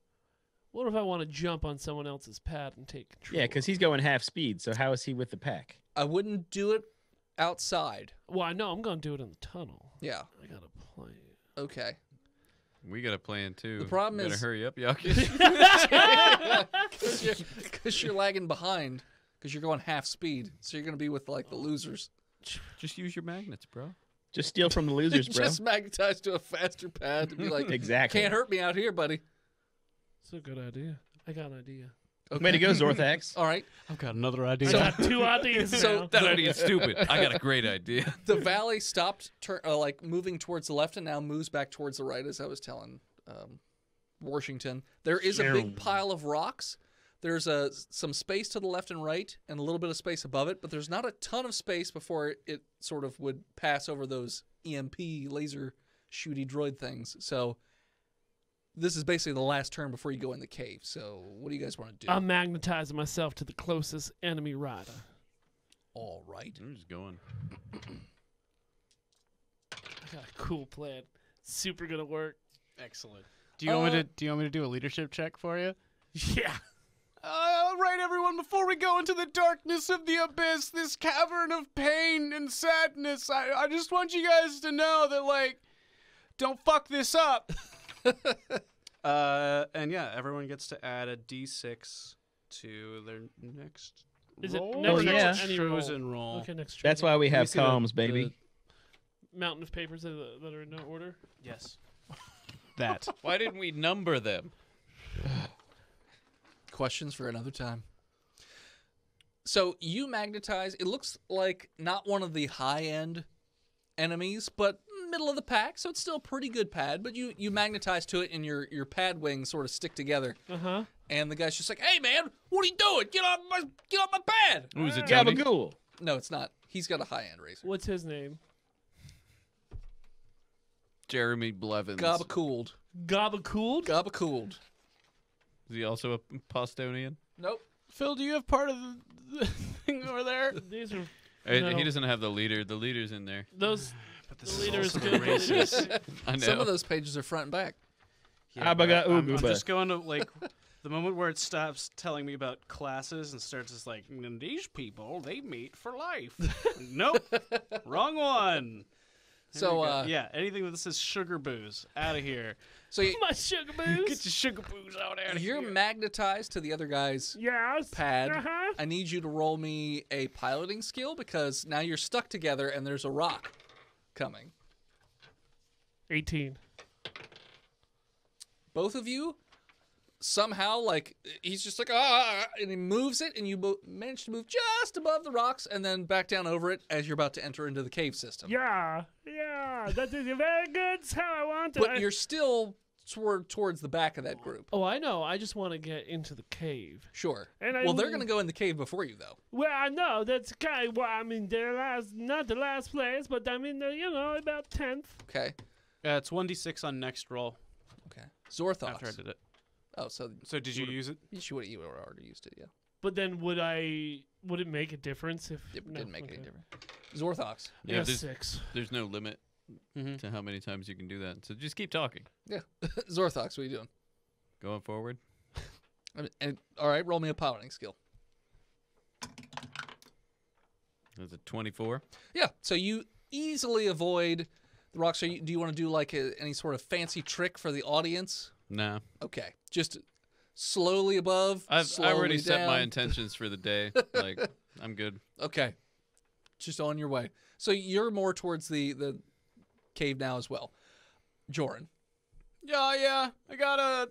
What if I want to jump on someone else's pad and take control? Yeah, because he's going half speed. So how is he with the pack? I wouldn't do it outside. Well, I know I'm gonna do it in the tunnel. Yeah. I gotta play. Okay. We got a plan too. The problem Better is- hurry up, Yakis. Because you're, 'cause you're lagging behind. Because you're going half speed, so you're gonna be with like the losers. Just use your magnets, bro. Just steal from the losers, bro. Just magnetize to a faster path to be like, exactly. can't hurt me out here, buddy. It's a good idea. I got an idea. Okay. Way to go, Zorthax. All right. I've got another idea. I got two ideas So now. That idea's stupid. I got a great idea. the valley stopped tur- uh, like moving towards the left and now moves back towards the right as i was telling um, washington there is a big pile of rocks there's a some space to the left and right and a little bit of space above it but there's not a ton of space before it, it sort of would pass over those emp laser shooty droid things so this is basically the last turn before you go in the cave so what do you guys want to do I'm magnetizing myself to the closest enemy rider. all right I'm just going. I got a cool plan. Super gonna work. Excellent. Do you want me Uh, to? Do you want me to do a leadership check for you? Yeah. Uh, all right, everyone. Before we go into the darkness of the abyss, this cavern of pain and sadness, I, I just want you guys to know that, like, don't fuck this up. uh, and yeah, everyone gets to add a d6 to their next Is it roll. next Oh, yeah. Next roll? Any roll? chosen roll. Okay, next. That's why we Let me have see the- comms, baby. mountain of papers that are, that are in no order. Yes. That. Why didn't we number them? Questions for another time So you magnetize. It looks like not one of the high end enemies, but middle of the pack. So it's still a pretty good pad. But you you magnetize to it, and your your pad wings sort of stick together. Uh huh. And the guy's just like, "Hey man, what are you doing? Get off my get off my pad!" Who's it, Tony? Gabagool. No, it's not. He's got a high end razor. What's his name? Jeremy Blevins. Gabacooled. Gabacooled. Gabacooled. Is he also a Postonian? Nope. Phil, do you have part of the, the thing over there? These are Uh, No. He doesn't have the leader. The leader's in there. those. But The leader is also good. racist. I know. Some of those pages are front and back. Yeah, but Abaga I'm, I'm Uguba. just going to like the moment where it stops telling me about classes and starts just like "And these people they meet for life. nope, wrong one. There So, uh, yeah, anything that says sugar booze out of here. So you, My sugar booze, Get your sugar booze out of you're magnetized to the other guy's yes. pad. Uh-huh. I need you to roll me a piloting skill because now you're stuck together and there's a rock coming. 18. Both of you somehow like he's just like ah and he moves it and you bo- manage to move just above the rocks and then back down over it as you're about to enter into the cave system. Yeah. Yeah. That is very good. That's how I want it. But you're still toward towards the back of that group. Oh, I know. I just want to get into the cave. Sure. And I well, they're going to go in the cave before you though. Well, I know that's kind of. Well, I mean, they're last, not the last place, but I mean, they're, you know, about tenth. Okay. yeah it's one d six on next roll Okay. Zorthos. after I did it. Oh, so So did you use it? you would you already used it, yeah. But then, would I? Would it make a difference if? It no, didn't make any okay. difference. Zorthox. Yeah, Yeah, there's, six. there's no limit Mhm. to how many times you can do that. So just keep talking. Yeah. Zorthox, what are you doing? Going forward. I mean, and, all right, roll me a piloting skill. That's a 24. Yeah. So you easily avoid the rocks. So you, do you want to do like a, any sort of fancy trick for the audience? Nah. Okay. Just slowly above. I've I slowly already set my intentions for the day. Like, I'm good. Okay. Just on your way. So you're more towards the the cave now as well. Joran. Yeah, yeah. I got a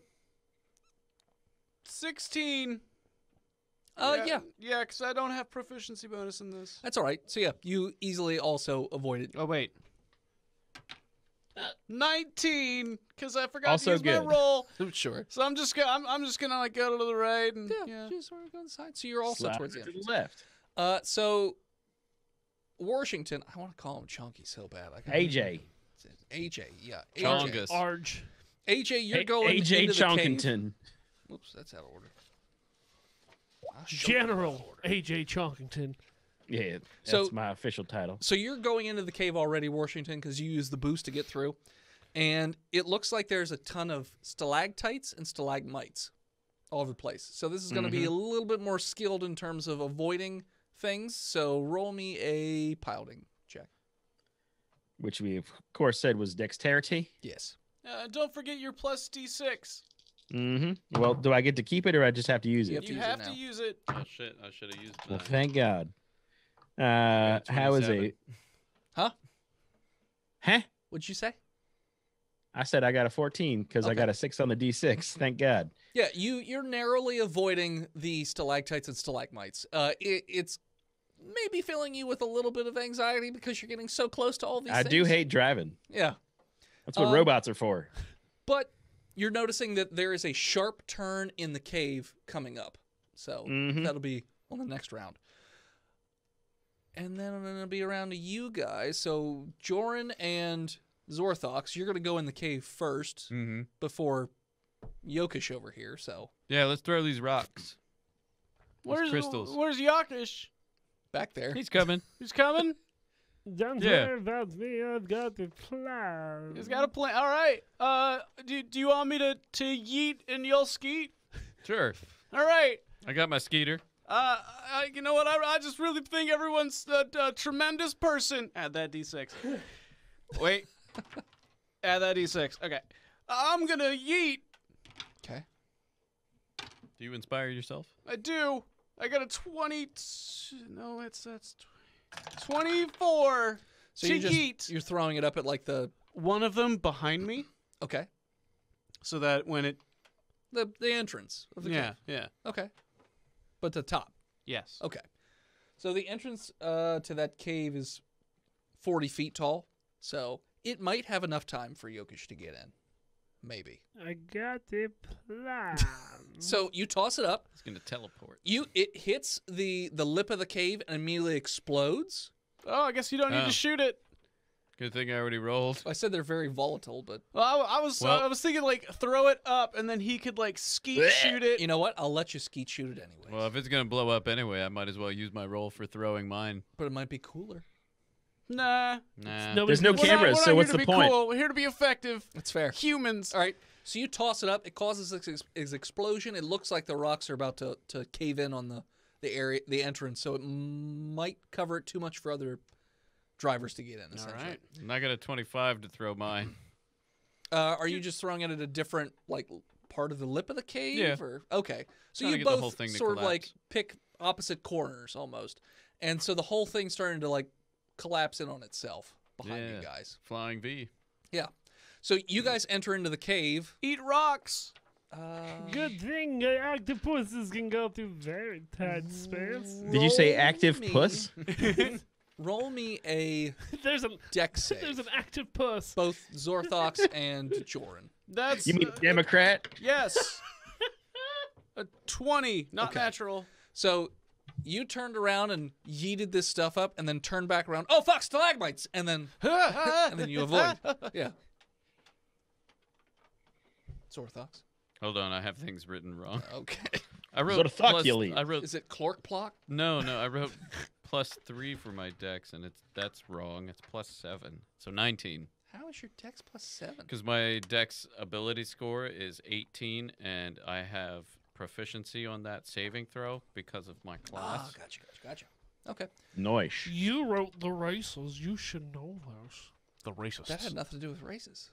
sixteen. Uh, yeah. Yeah, because I don't have proficiency bonus in this. That's all right. So yeah, you easily also avoid it. Oh wait. Nineteen, because I forgot Also to use good. my roll. Sure. So I'm just gonna, I'm, I'm just gonna like go to the right and Yeah, yeah. just sort of go inside. So you're also Slap towards the to the left. Uh, so Washington, I want to call him Chunky so bad. I AJ. AJ, yeah. AJ. Chongus. Arge. AJ, you're A- going AJ into the cave. Chonkington. Oops, that's out of order. I'll show you General order. AJ Chonkington. Yeah, that's So- my official title. So you're going into the cave already, Washington, because you used the boost to get through, and it looks like there's a ton of stalactites and stalagmites all over the place. So this is going to be a little bit more skilled in terms of avoiding things. So roll me a piloting check. Which we, of course, said was dexterity. Yes. Uh, don't forget your plus d6. Mm-hmm. Well, do I get to keep it or I just have to use You it? have to You use have now. to use it. Oh, shit. I should have used Well, that. thank God. Uh, how is 27. it? Huh? Huh? What'd you say? I said I got a 14 because I got a six on the D6. Thank God. Yeah, you you're narrowly avoiding the stalactites and stalagmites. Uh, it, it's maybe filling you with a little bit of anxiety because you're getting so close to all these. I do hate driving. Yeah, That's what Um, robots are for. but you're noticing that there is a sharp turn in the cave coming up. So Mhm. that'll be on the next round. And then I'm gonna be around to you guys. So Joran and Zorthox, you're gonna go in the cave first Mm-hmm. before Yokish over here. So Yeah, let's throw these rocks. Those Where's crystals. Where's Yakish? back there. He's coming. He's coming. Don't Yeah. worry about me. I've got the plan. He's got a plan. All right. Uh, do, do you want me to to yeet and you'll skeet? Sure. All right. I got my skeeter. Uh, I, you know what? I, I just really think everyone's a, a tremendous person. Add that d6. Wait. Add that d6. Okay. I'm gonna yeet. Okay. Do you inspire yourself? I do. I got a 20. No, it's that's tw- 24. So to you're just yeet. you're throwing it up at like the One of them behind me, okay so that when it. the the entrance of the Yeah. cave. Yeah. Okay, but the top. Yes. Okay. So the entrance uh, to that cave is 40 feet tall. So it might have enough time for Yokish to get in. Maybe. I got the plan. So you toss it up. It's gonna teleport. You it hits the the lip of the cave and immediately explodes. Oh, I guess you don't need Oh. to shoot it. Good thing I already rolled. I said they're very volatile, but Well, I, I was uh, Well- I was thinking like throw it up and then he could like skeet shoot it. you know what? I'll let you skeet shoot it anyway. Well, if it's gonna blow up anyway, I might as well use my roll for throwing mine. but it might be cooler. Nah. Nah. No, There's no We're We're not- cameras, we're so what's here the to be point? Cool. We're here to be effective. That's fair. Humans. All right. So you toss it up. It causes this ex- ex- explosion. It looks like the rocks are about to, to cave in on the, the area, the entrance. So it m- might cover it too much for other drivers to get in. All Essentially. right. And I got a 25 to throw mine. Uh, are you just throwing it at a different like part of the lip of the cave? Yeah. Or okay. So you get the both whole thing to sort of like pick opposite corners almost, and so the whole thing's starting to like collapse in on itself behind you guys. Flying V. Yeah. So you guys enter into the cave. Eat rocks. Uh, Good thing uh, octopuses can go through very tight space. Did you say active me- puss? Roll me a There's an dex save. there's an active puss. Both Zorthox and Joran. That's You mean uh, Democrat? yes. A twenty, not Okay. natural. So you turned around and yeeted this stuff up, and then turned back around. Oh fuck, stalagmites! And then and then you avoid. Yeah. Zorthox. Hold on, I have things written wrong. Okay. I wrote Sort of fuck plus- you leave. I wrote Is it Clork Plock? no, no. I wrote plus three for my dex, and it's that's wrong. It's plus seven, so 19. How is your dex plus seven? Because my dex ability score is 18, and I have proficiency on that saving throw because of my Ah, class. gotcha, gotcha, gotcha. Okay. Noish. You wrote the races. You should know those. The races. That had nothing to do with races.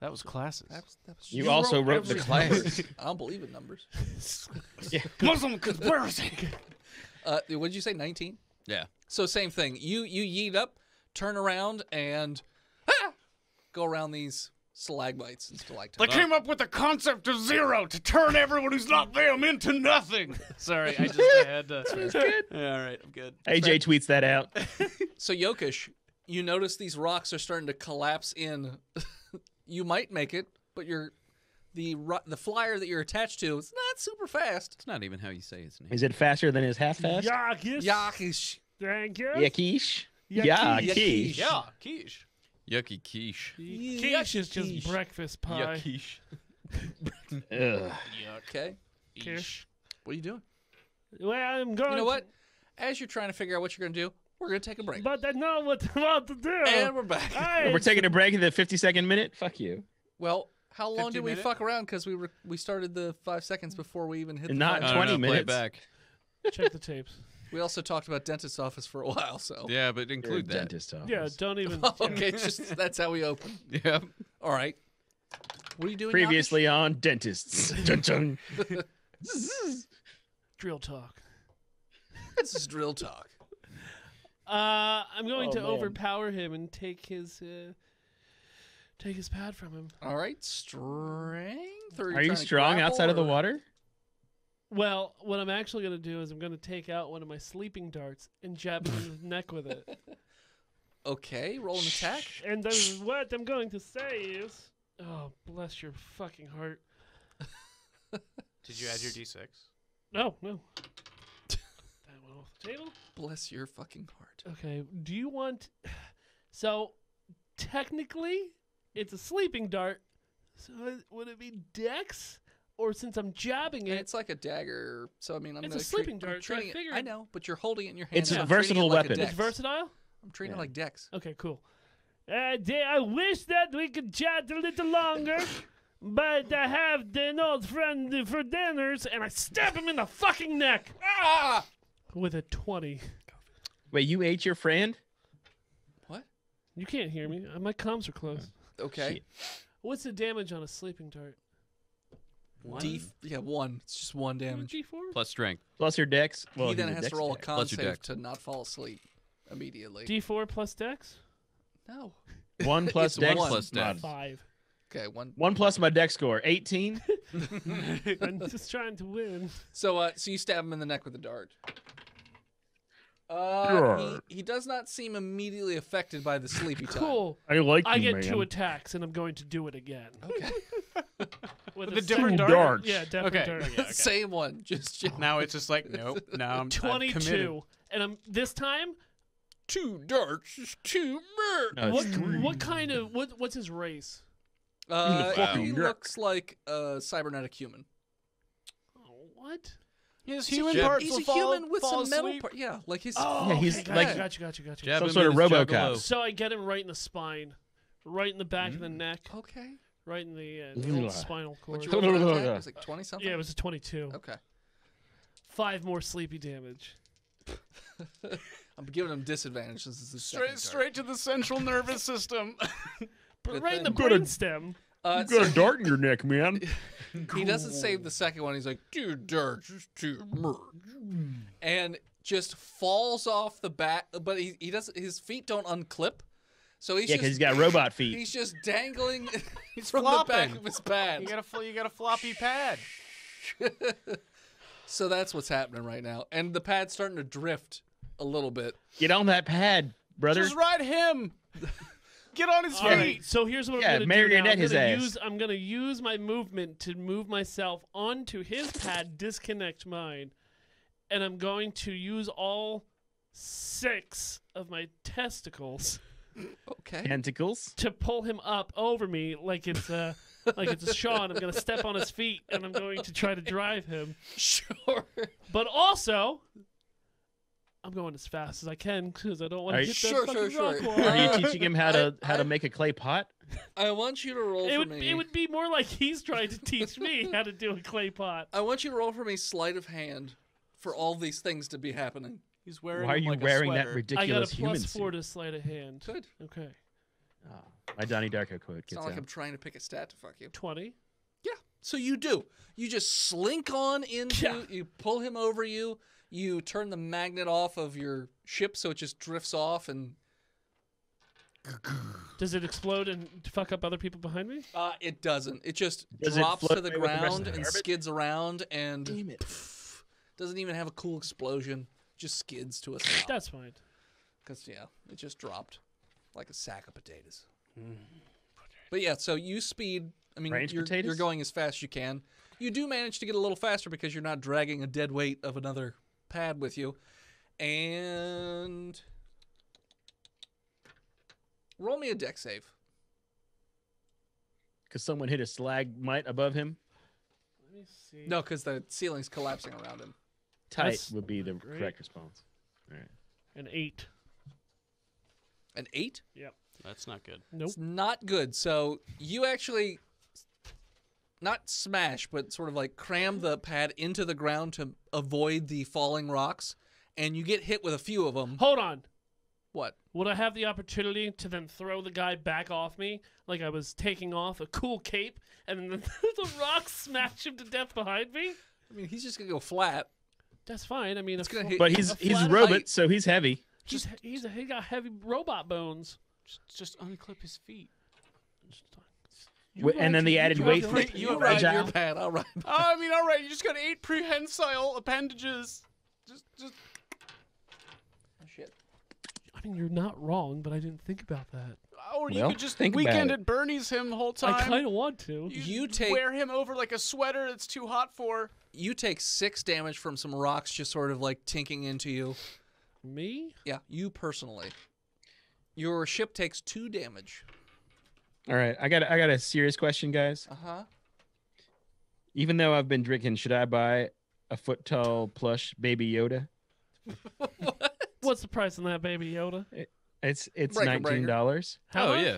That was classes. That was, that was You You also wrote wrote the every- class. I don't believe in numbers. Muslim conspiracy. Uh, what did you say? 19? Yeah. So same thing. You you yeet up, turn around, and ah, go around these stalagmites and stalactites. They came up with the concept of zero to turn everyone who's not them into nothing. Sorry, I just I had to. good. Yeah, all right, I'm good. AJ tweets that out. So Yokish, you notice these rocks are starting to collapse in. you might make it, but you're the the flyer that you're attached to is not super fast. It's not even how you say his name. Is it faster than his half fast? Yakish. Yokish. Thank you. Yakish. Yakish. Yakish. Yeah, quiche. Yucky quiche. Quiche is just Yakish. breakfast pie. Yuckish. Ugh. Okay. Quiche. What are you doing? Well, I'm going. You know to- what? As you're trying to figure out what you're gonna do, we're gonna take a break. But I know what I want to do. And we're back. Hey, We're taking a break in the 50 second minute? Fuck you. Well, how long did we minute? fuck around? Because we were we started the five seconds before we even hit. The Not five I don't 20 know, play minutes. it back. check the tapes. We also talked about dentist's office for a while. So Yeah, but include that. dentist office. Yeah, don't even. okay, just that's how we open. Yeah. All right. What are you doing? Previously on dentists. dun, dun. Drill talk. Yakish? this is drill talk. Uh, I'm going Oh, to man. overpower him and take his uh, take his pad from him. All right, strength. or Are you strong grapple, outside of the water? Well, what I'm actually going to do is I'm going to take out one of my sleeping darts and jab him in the neck with it. Okay, roll an attack. And then what I'm going to say is, oh, bless your fucking heart. Did you add your d6? No, no. that went off the table. Bless your fucking heart. Okay. Do you want? So, technically, it's a sleeping dart. So would it be Dex, or since I'm jabbing And it? it's like a dagger, so I mean, I'm It's a gonna sleeping I'm dart, so I treating it- I know, but you're holding it in your hand. It's and a I'm treating versatile it like weapon. dex. It's versatile. I'm treating it like Dex. Okay, cool. Uh, de- I wish that we could chat a little longer, but I have an old friend for dinners, and I stab him in the fucking neck Ah! with a twenty. Wait, you ate your friend? What? You can't hear me. My comms are closed. Okay. Shit. What's the damage on a sleeping dart? D. Yeah, one. It's just one damage. D four. Plus strength. Plus your dex? Well, he then he's has to dex roll a attack. con Plus save to not fall asleep immediately. D four plus Dex. no. One plus dex. one plus dex. Five. Okay, one. One plus my dex score. 18? I'm just trying to win. So, uh, so you stab him in the neck with a dart. Uh, he, he does not seem immediately affected by the sleepy time. Cool. I like I you, get man. two attacks, and I'm going to do it again. Okay. With The a different second- dart? darts. Yeah, different Okay. dart. Yeah, okay. Same one. Just, just Now it's just like nope. Now I'm I'm 22. And I'm this time. two darts, two birds. No, What what kind of what what's his race? Uh, he dick. looks like a cybernetic human. Oh, what? His He's a- human parts He's will a fall, human with fall some metal asleep. part. Yeah, like his. Oh, Yeah, he's okay, like- gotcha, gotcha, gotcha, gotcha. Jab Some him sort in of his RoboCop. juggalo. So I get him right in the spine, right in the back of the neck, Okay. right in the, uh, the old Ugh. spinal cord. What'd you roll for that attack? It was like twenty something. Yeah, it was a 22. Okay. Five more sleepy damage. I'm giving him disadvantage. This is the Straight second straight to the central nervous system. But Good right in the thing. Good. brainstem. Uh, You got so a dart in your neck, man. he doesn't save the second one. He's like, two darts, two merge, and just falls off the back. But he he doesn't. His feet don't unclip, so he's Yeah, because he's got robot feet. he's just dangling He's from the back of his pad. You got a you got a floppy pad. So that's what's happening right now, and the pad's starting to drift a little bit. Get on that pad, brother. Just ride him. Get on his All feet. right, so here's what Yeah, I'm gonna do marionette now. I'm his gonna ass. use I'm gonna use my movement to move myself onto his pad, disconnect mine, and I'm going to use all six of my testicles Okay. Tentacles. to pull him up over me like it's a like it's a Sean. I'm gonna step on his feet and I'm going to try to drive him. Sure. But also, I'm going as fast as I can because I don't want to you- hit that Sure, fucking sure, rock sure. wall. Are you teaching him how to I- how to I- make a clay pot? I want you to roll It for would, me. it would be more like he's trying to teach me how to do a clay pot. I want you to roll for me sleight of hand for all these things to be happening. He's wearing. Why are him you like a wearing that sweater. I ridiculous got a human plus four suit? to sleight of hand. Good. Okay. Oh, my Donnie Darko quote It's gets not like out. I'm trying to pick a stat to fuck you. 20. Yeah. So you do. You just slink on into. Yeah. You pull him over you. You turn the magnet off of your ship so it just drifts off and. Does it explode and fuck up other people behind me? Uh, it doesn't. It just Does drops float to the away with the rest of ground the and garbage? skids around and Damn it. pff, doesn't even have a cool explosion. Just skids to a stop. That's fine. Because, yeah, it just dropped like a sack of potatoes. But yeah, so you speed. I mean, Range you're, you're going as fast as you can. You do manage to get a little faster because you're not dragging a dead weight of another pad with you. And. Roll me a dex save. Because someone hit a stalagmite above him. Let me see. No, because the ceiling's collapsing around him. Tight That's would be the great. correct response. All right. An 8. An eight? Yep. That's not good. Nope. It's not good. So you actually not smash, but sort of like cram the pad into the ground to avoid the falling rocks, and you get hit with a few of them. Hold on. What? Would I have the opportunity to then throw the guy back off me like I was taking off a cool cape and then the rocks smash him to death behind me? I mean, he's just gonna go flat. That's fine. I mean, It's a gonna fl- hit- But he's A he's a robot, height. so he's heavy. he's he's a, he got heavy robot bones. Just, just unclip his feet. Wi- and then the added weight have for free- you You have ride fragile. your pad. I'll ride. Oh, I mean, all right. You just got eight prehensile appendages. Just, just. Oh, shit. I mean, you're not wrong, but I didn't think about that. Or you Well, could just think about weekend at Bernie's him the whole time. I kind of want to. You take- wear him over like a sweater that's too hot for. You take six damage from some rocks just sort of like tinking into you. Me? Yeah, you personally. Your ship takes two damage. All right, I got a- I got a serious question, guys. Uh huh. Even though I've been drinking, should I buy a foot tall plush Baby Yoda? What's the price on that baby Yoda? It's it's Breaker, nineteen dollars. How oh much? yeah.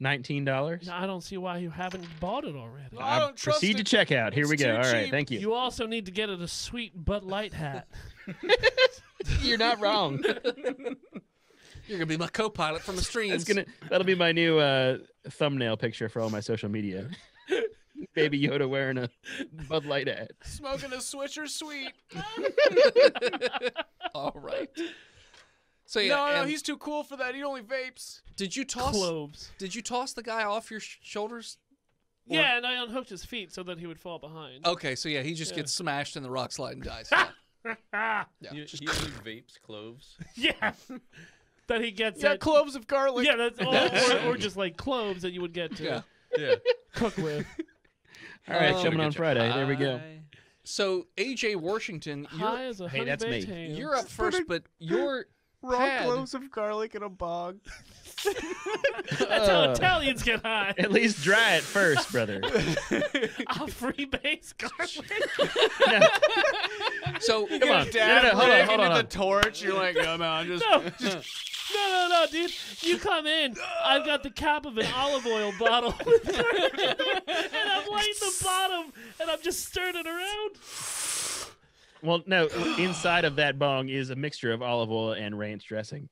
Nineteen dollars. No, I don't see why you haven't bought it already. I don't trust Proceed it. to checkout. Here we go. too All right, cheap. thank you. You also need to get it a sweet Bud Light hat. You're not wrong. You're gonna be my co-pilot from the streams. That's gonna that'll be my new uh, thumbnail picture for all my social media. Baby Yoda wearing a Bud Light hat. Smoking a Swisher Sweet. All right. So yeah, no, no, he's too cool for that. He only vapes. did you toss? Cloves. Did you toss the guy off your sh- shoulders? Or- Yeah, and I unhooked his feet so that he would fall behind. Okay, so yeah, he just Yeah. gets smashed in the rock slide and dies. Yeah. Yeah. He, he only vapes cloves. yeah. That he gets Yeah, at cloves of garlic. Yeah, that's all or, or just like cloves that you would get to Yeah. Yeah. cook with. All right, Um, coming on Friday. There we go. So AJ Washington, you're High as a Hey, that's me. ham. you're up first, but your Raw pad- cloves of garlic in a bog. That's how Uh. Italians get high. At least dry it first, brother. A free base garlic. So Come on. Dad, No, no, hold on, break hold into on. the torch. You're like, no, man, just No. No, no, no, dude. You come in. I've got the cap of an olive oil bottle. and I'm lighting the bottom, and I'm just stirring it around. Well, no, inside of that bong is a mixture of olive oil and ranch dressing.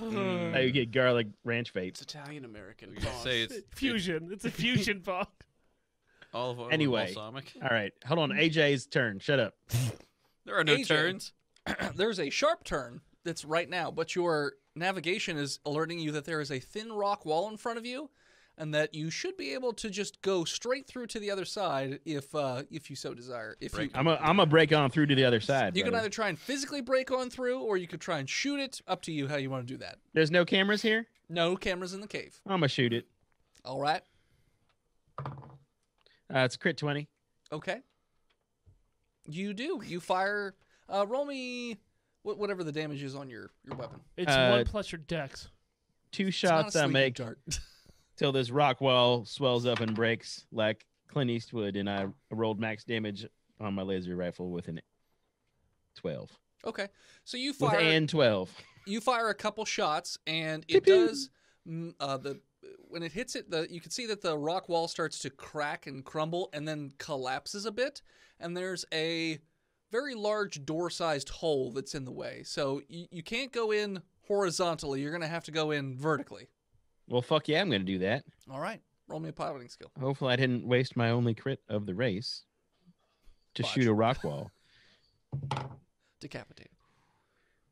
Mm. Now you get garlic ranch it's vapes. Italian American. You could say it's Fusion. It's a fusion bong. olive oil. Anyway. and balsamic. All right, hold on. AJ's turn. Shut up. There are no AJ. turns. there's a sharp turn that's right now, but your navigation is alerting you that there is a thin rock wall in front of you, and that you should be able to just go straight through to the other side if uh, if you so desire. If you I'm a I'm a break on through to the other side. you can either try and physically break on through, or you could try and shoot it. Up to you how you want to do that. There's no cameras here. No cameras in the cave. I'm gonna shoot it. All right. Uh, it's crit twenty. Okay. You do. You fire. Uh, roll me wh- whatever the damage is on your your weapon. It's Uh, one plus your dex. Two It's not a shots I make dart. till this rock wall swells up and breaks like Clint Eastwood, and I rolled max damage on my laser rifle with an twelve. okay. So you With fire. an twelve. you fire a couple shots and Pew it pew. does mm, uh, the when it hits it the you can see that the rock wall starts to crack and crumble and then collapses a bit and there's a very large door sized hole that's in the way. So you, you can't go in horizontally. You're going to have to go in vertically. Well, fuck yeah, I'm gonna do that. all right. Roll me a piloting skill. Hopefully, I didn't waste my only crit of the race to Botch. shoot a rock wall. decapitated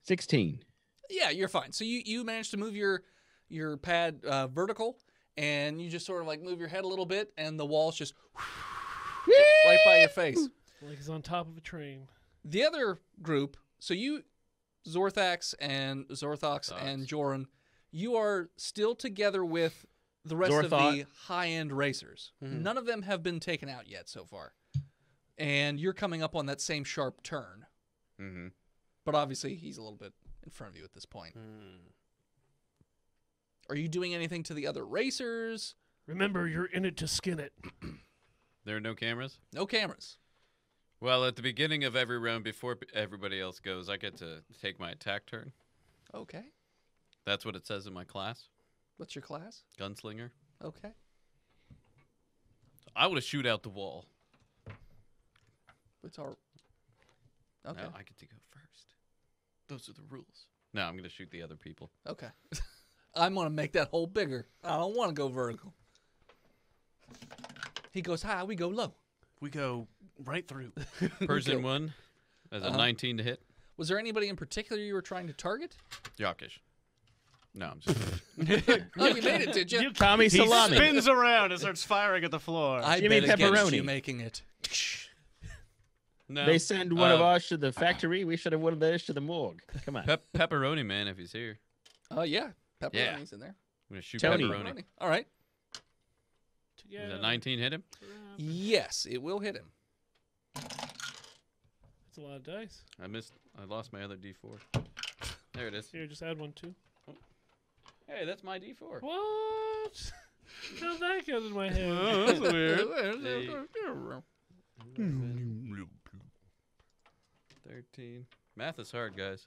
Sixteen. yeah you're fine. So you you manage to move your your pad uh, vertical and you just sort of like move your head a little bit and the wall's just right by your face Like he's on top of a train. The other group, so you, Zorthax and Zorthox Thox. and Joran, you are still together with the rest of the Zorthot. high-end racers. None of them have been taken out yet so far, and you're coming up on that same sharp turn. Mm-hmm. But obviously, he's a little bit in front of you at this point. Are you doing anything to the other racers? Remember, you're in it to skin it. There are no cameras. No cameras. Well, at the beginning of every round, before everybody else goes, I get to take my attack turn. Okay. That's what it says in my class, What's your class? gunslinger. Okay. I want to shoot out the wall. It's our? Okay. No, I get to go first. Those are the rules. No, I'm going to shoot the other people. Okay. I'm gonna make that hole bigger. I don't want to go vertical. He goes high, we go low. We go right through. Person Okay. one as a Uh-huh. 19 to hit. Was there anybody in particular you were trying to target? Yakish. No, I'm just Oh, you made it, did you? You- Tommy He Salami. spins around and starts firing at the floor. I Jimmy bet Pepperoni. you making it. no. They send one of us to the factory. We should have one of theirs to the morgue. Come on. Pep- pepperoni man, if he's here, Oh yeah, pepperoni's Yeah. in there. I'm going to shoot Tony. pepperoni. Pepperoni. All right. Does a 19 hit him? Yes, it will hit him. That's a lot of dice. I missed. I lost my other D4. There it is. Here, just add one too. Hey, that's my D4. What? How'd that get in my head? Oh, that's weird. 13. Math is hard, guys.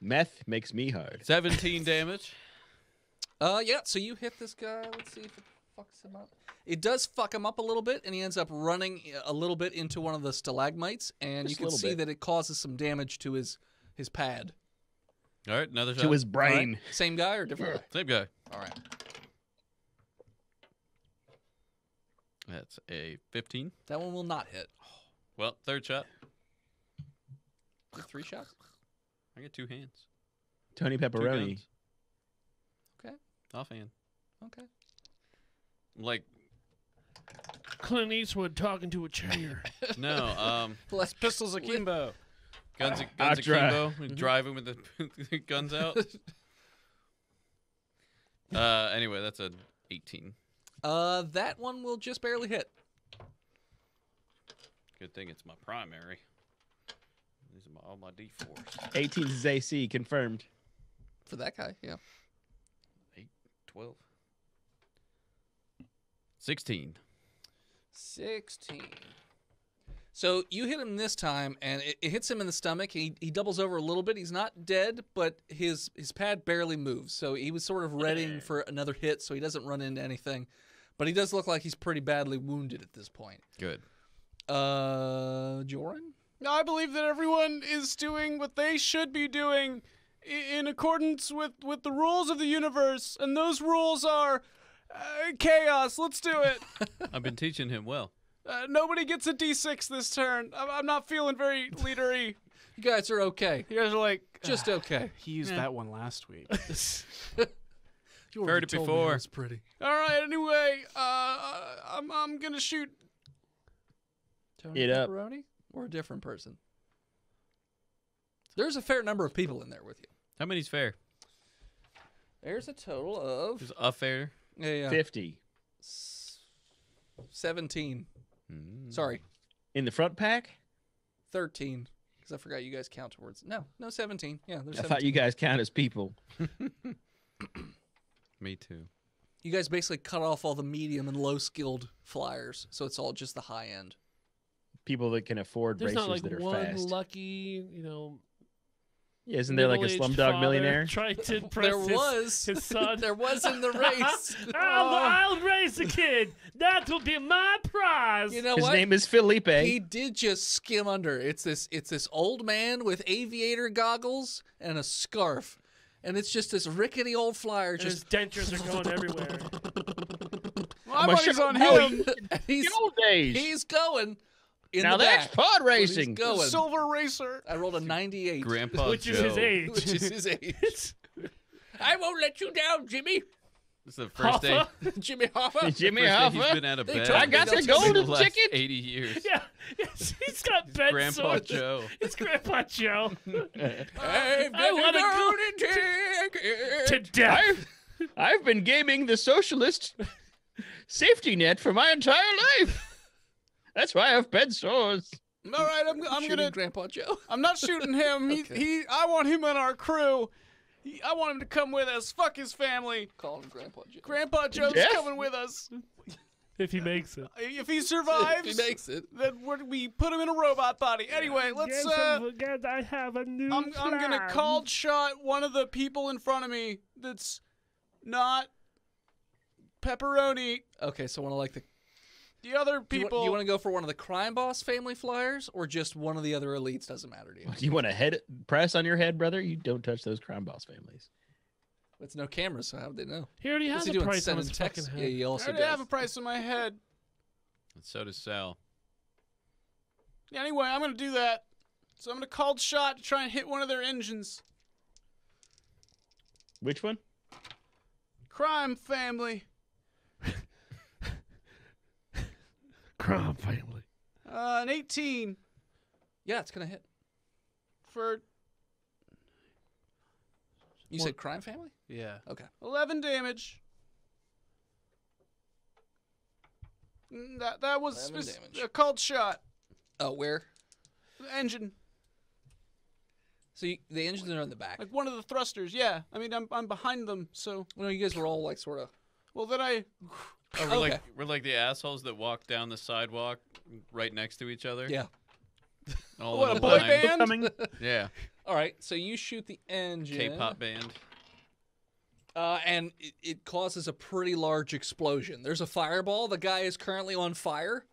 Meth makes me hard. 17 damage. Uh, yeah. So you hit this guy. Let's see if it fucks him up. It does fuck him up a little bit, and he ends up running a little bit into one of the stalagmites, and Just you can see bit. that it causes some damage to his his pad. All right, another shot. To his All right? brain. Same guy or different? guy? Same guy. All right. That's a 15. That one will not hit. Well, third shot. You Three shots. I get two hands. Tony Two Pepperoni. guns. Okay. Offhand. Okay. I'm like, Clint Eastwood talking to a chair. no, um, Less Pistols akimbo. Guns, I'll guns try. akimbo. we Driving with the guns out. uh, anyway, that's a 18. Uh, that one will just barely hit. Good thing it's my primary. These are my, all my d4s. 18 is AC confirmed. For that guy, yeah. 12. 16. 16. So you hit him this time, and it, it hits him in the stomach. He, he doubles over a little bit. He's not dead, but his his pad barely moves. So he was sort of readying for another hit, so he doesn't run into anything. But he does look like he's pretty badly wounded at this point. Good. Uh, Joran? I believe that everyone is doing what they should be doing in accordance with, with the rules of the universe, and those rules are uh, chaos. Let's do it. I've been teaching him well. Uh, nobody gets a D6 this turn. I'm, I'm not feeling very leadery. You guys are okay. You guys are like, Just okay. he used that one last week. You Heard it told me before. It was pretty. All right. Anyway, uh, I'm I'm gonna shoot. Tony Eat up. Pepperoni or a different person? There's a fair number of people in there with you. How many's fair? There's a total of There's a fair. Yeah, yeah, 50. s- 17. Mm. Sorry, In the front pack? 13. Because I forgot you guys count towards. No, no, 17. Yeah, there's I 17. thought you guys count as people. Me too. You guys basically cut off all the medium and low skilled flyers, so it's all just the high end. People that can afford There's racers not like that are one fast. lucky, you know. Yeah, isn't there like a Slumdog Millionaire? Trying to impress there his, was. his son. there was in the race. I'll, I'll raise a oh. kid. That will be my prize. you know His what? name is Felipe. He did just skim under. It's this it's this old man with aviator goggles and a scarf. And it's just this rickety old flyer And his just dentures are going everywhere. My I'm money's on him. he's the old days. he's going in now the that's back. pod when he's racing. going. Silver racer. I rolled a 98. Grandpa Which Joe. is his age. Which is his age. I won't let you down, Jimmy. This is the first day. Jimmy Hoffa. Jimmy Hoffa. He's been out of bed. I got the they'll tell me in the golden last ticket. 80 years. Yeah, yes, he's got bed Grandpa sores. Joe. It's Grandpa Joe. I've I wanna go ticket. to death. I've, I've been gaming the socialist safety net for my entire life. That's why I have bed sores. All right, I'm I'm Shooting gonna. Grandpa Joe. I'm not shooting him. He Okay. he. I want him on our crew. He, I want him to come with us. Fuck his family. Call him Grandpa Joe. Grandpa Joe's Death? coming with us. If he makes it. If he survives, if he makes it. then we're, we put him in a robot body. Anyway, let's. Yes, Uh, I'm- yes, I have a new I'm I'm gonna plan. call shot one of the people in front of me. That's not pepperoni. Okay, so one of like the The other Do you, people. you want to go for one of the crime boss family flyers or just one of the other elites? Doesn't matter to you. Do you want a head press on your head, brother? You don't touch those crime boss families. It's no cameras, so how would they know? He already What's has he a doing? price on his texts? fucking Yeah, head. he I already does. have a price in my head. And so does Sal. Anyway, I'm gonna do that. So I'm gonna call shot to try and hit one of their engines. Which one? Crime family. Crumb family. Uh, an 18 Yeah, it's gonna hit. for You said crime family? yeah Okay. 11 damage. Mm, That that was 11 spec- damage. a called shot. Oh, where? The Engine, So you, the engines are in the back. like one of the thrusters. Yeah, I mean I'm I'm behind them. So No, you guys were all like sort of. well then I Oh, we're Okay. like we're like the assholes that walk down the sidewalk right next to each other. Yeah. All what a a boy time. band. Yeah. All right. So you shoot the engine. K-pop band. Uh, and it, it causes a pretty large explosion. There's a fireball. The guy is currently on fire.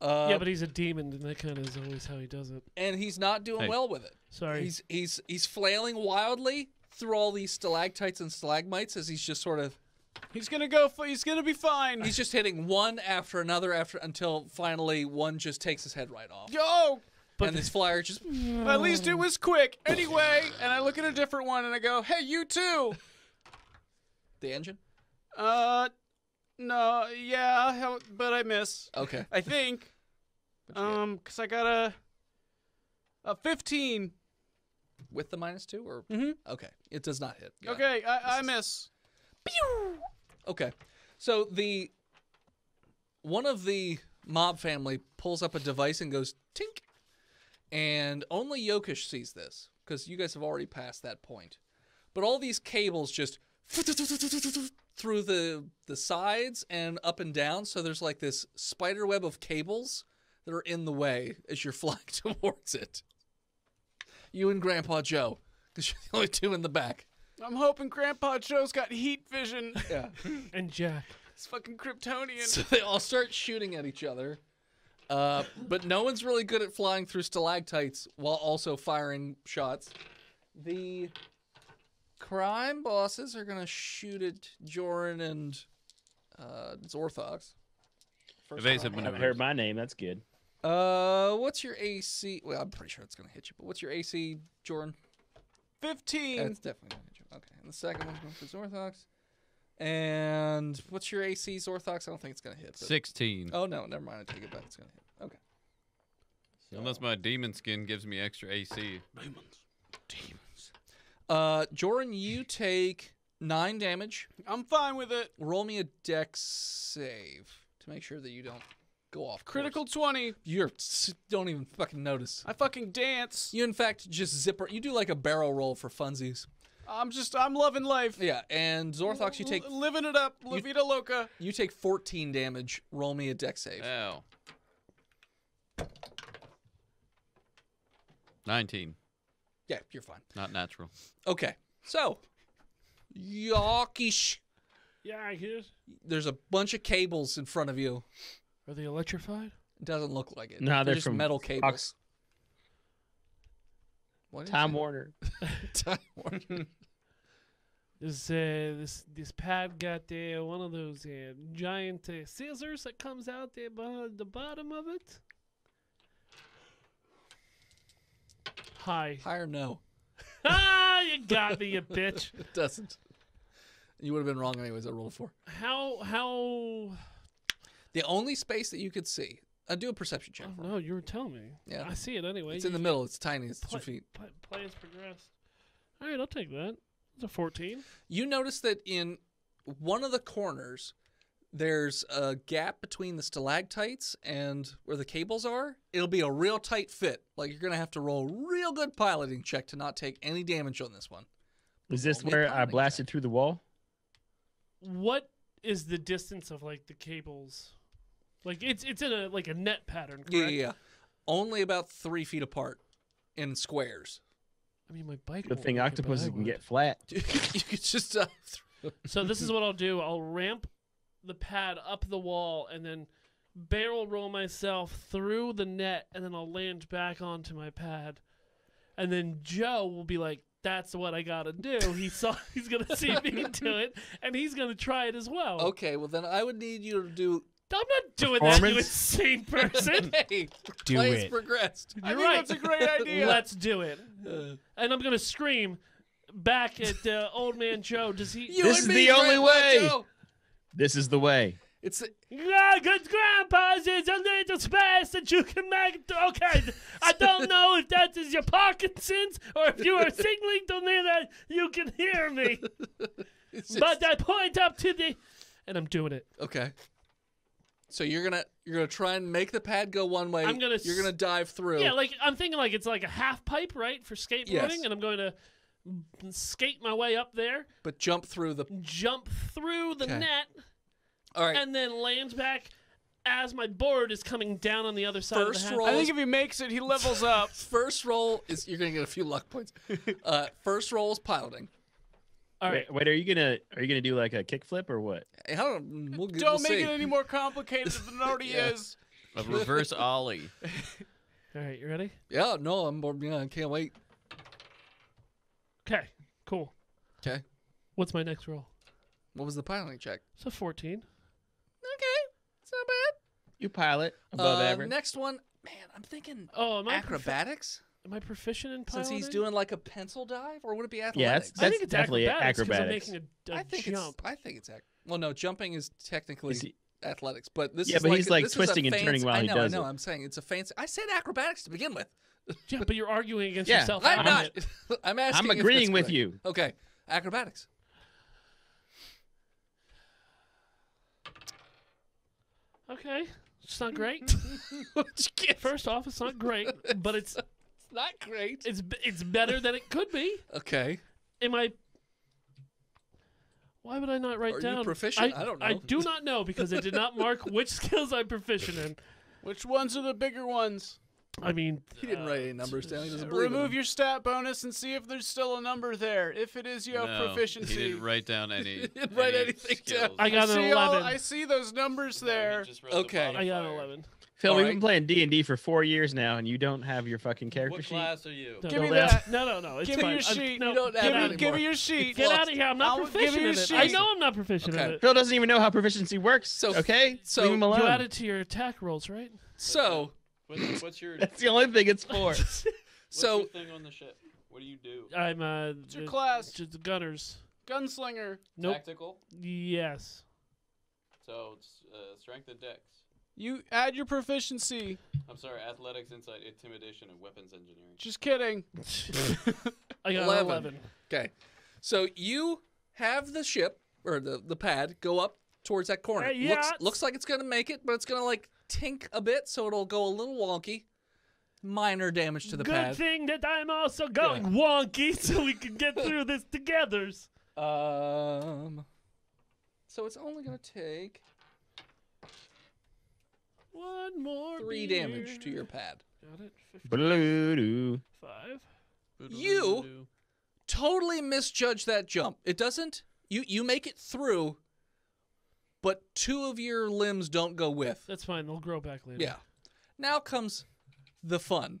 Uh, yeah, but he's a demon, and that kind of is always how he does it. and he's not doing Hey. well with it. Sorry. He's he's he's flailing wildly through all these stalactites and stalagmites as he's just sort of he's gonna go. f- He's gonna be fine. he's just hitting one after another after until finally one just takes his head right off. Yo, But and this flyer just at least it was quick. Anyway, and I look at a different one and I go, hey, you too. the engine. Uh, no, yeah, but I miss. Okay. I think. What'd you get? Um, cause I got a a 15. with the minus two, or Mhm. okay, it does not hit. Yeah. Okay, I, I miss. Okay. So the one of the mob family pulls up a device and goes tink. And only Yakish sees this because you guys have already passed that point. But all these cables just through the the sides and up and down, so there's like this spider web of cables that are in the way as you're flying towards it. You and Grandpa Joe, because you're the only two in the back. I'm hoping Grandpa Joe's got heat vision. Yeah. And Jack. It's fucking Kryptonian. So they all start shooting at each other. Uh, but no one's really good at flying through stalactites while also firing shots. The crime bosses are gonna shoot at Joran and uh, Zorthox. First Evasive round. I've heard my name. That's good. Uh, what's your AC? Well, I'm pretty sure it's gonna hit you. But what's your AC, Joran? 15. That's definitely gonna hit you. Okay, and the second one's going for Zorthox. And what's your AC, Zorthox? I don't think it's gonna hit. but- 16. Oh no, never mind. I take it back. It's gonna hit. Okay. Unless my demon skin gives me extra AC. Demons. Uh, Joran, you take nine damage. I'm fine with it. Roll me a dex save to make sure that you don't go off. course. Critical 20. You're don't even fucking notice. I fucking dance. You in fact just zipper. You do like a barrel roll for funsies. I'm just, I'm loving life. Yeah, and Zorthox, you take L- living it up. La you- vida loca. you take 14 damage. Roll me a dex save. Ow. 19. Yeah, you're fine. Not natural. Okay, so Yakish. Yeah, I hear. There's a bunch of cables in front of you. Are they electrified? It doesn't look like it. No, they're just from metal cables. Fox- What Time say? Warner. Time Warner. This uh, this this pad got uh, one of those uh, giant uh, scissors that comes out there behind the bottom of it. Hi. High or no? ah, you got me, you bitch. It doesn't. You would have been wrong anyways. I rolled a four. How how? The only space that you could see. I do a perception check. Oh, for me. no, you were telling me. Yeah. I see it anyway. It's in the middle. It's tiny. It's Play, two feet. play, play has progressed. All right, I'll take that. It's a fourteen. You notice that in one of the corners, there's a gap between the stalactites and where the cables are. It'll be a real tight fit. Like you're gonna have to roll a real good piloting check to not take any damage on this one. Is this Roll me a where I blasted check. through the wall? What is the distance of like the cables? Like it's it's in a like a net pattern, correct? Yeah, yeah, yeah. Only about three feet apart in squares. I mean, my bike. Good won't thing make it, but octopuses can get flat. you could just uh, throw- So this is what I'll do. I'll ramp the pad up the wall and then barrel roll myself through the net and then I'll land back onto my pad. And then Joe will be like, "That's what I gotta do." He saw he's gonna see me do it, and he's gonna try it as well. Okay, well then I would need you to do. I'm not doing that, you Performance? insane person. Hey, Do play has it. progressed. I You're think right. that's a great idea. Let's do it. Uh, And I'm gonna scream back at uh, old man Joe. Does he? you This and is me, the only Grandpa way. Joe. This is the way. It's Yeah, good grandpa's is a little space that you can make. Okay, I don't know if that is your Parkinson's or if you are signaling to me that you can hear me. it's just- But I point up to the, and I'm doing it. okay. So you're gonna you're gonna try and make the pad go one way. I'm gonna You're s- gonna dive through. Yeah, like I'm thinking like it's like a half pipe, right, for skateboarding, Yes. and I'm going to skate my way up there, but jump through the. jump through the Okay. net, All right. and then land back as my board is coming down on the other side First of the roll. I think if he makes it, he levels up. First roll is you're gonna get a few luck points. Uh, first roll is piloting. All right. Wait, wait, are you gonna are you gonna do like a kickflip or what? I don't. We'll, Don't we'll make see. it any more complicated than it already Yeah. is. A reverse ollie. All right, you ready? Yeah, no, I'm. Yeah, I can't wait. Okay, cool. Okay. What's my next roll? What was the piloting check? So 14. Okay, it's not bad. You pilot above uh, average. Next one, man, I'm thinking Oh, am I profi- acrobatics. Am I proficient in piloting? Since he's doing like a pencil dive, or would it be Yeah, athletics? that's- I think it's definitely acrobatics. 'cause I'm acrobatics. making a, a I think jump. it's. I think it's. Ac- well, no, jumping is technically Is he- athletics, but this Yeah, is but like he's, like, this is twisting and fancy- turning while I he know, does I know. it. I'm saying it's a fancy. I said acrobatics to begin with. Yeah, but you're arguing against Yeah, yourself. I'm not. it. I'm asking. I'm agreeing that's with correct. you. Okay, acrobatics. Okay, it's not great. What'd you get? First off, it's not great, but it's It's not great. it's it's better than it could be. Okay. Am I? Why would I not write Are you down? proficient? I don't know. I do not know because it did not mark which skills I'm proficient in. Which ones are the bigger ones? I mean, He didn't write any uh, numbers down. He doesn't believe Remove them. your stat bonus and see if there's still a number there. If it is, you have No, proficiency. He didn't write down any. didn't write any anything skills. down. I got an see all- 11. I see those numbers there. just the Okay. I got an modifier. 11. Phil, All we've right. been playing D and D for four years now, and you don't have your fucking character What sheet. class are you? No, Give me don't ask- that. No, no, no. It's Give me your I'm- sheet. no, You don't get have Give it me, give me your sheet. Get out of here. I'm not I'll proficient you in your it. I know I'm not proficient Okay. in it. Phil doesn't even know how proficiency works. So- okay, so leave him alone. You add it to your attack rolls, right? So, What's, what's your That's the only thing it's for. what's so your thing on the ship? What do you do? I'm uh, What's your the- class? just the gunners. Gunslinger. Nope. Tactical. Yes. So it's uh, strength and dex. You add your proficiency. I'm sorry, athletics, insight, intimidation, and weapons engineering. Just kidding. I got 11. 11. okay. So you have the ship or the the pad go up towards that corner. Hey, looks looks like it's gonna make it, but it's gonna like tink a bit, so it'll go a little wonky. Minor damage to the pad. Good pad. thing that I'm also going wonky so we can get through this together. Um. So it's only gonna take One more. three beer. damage to your pad. Got it. Blue. Five. You- Totally misjudge that jump. It doesn't. You you make it through, but two of your limbs don't go with. That's fine. They'll grow back later. Yeah. Now comes the fun.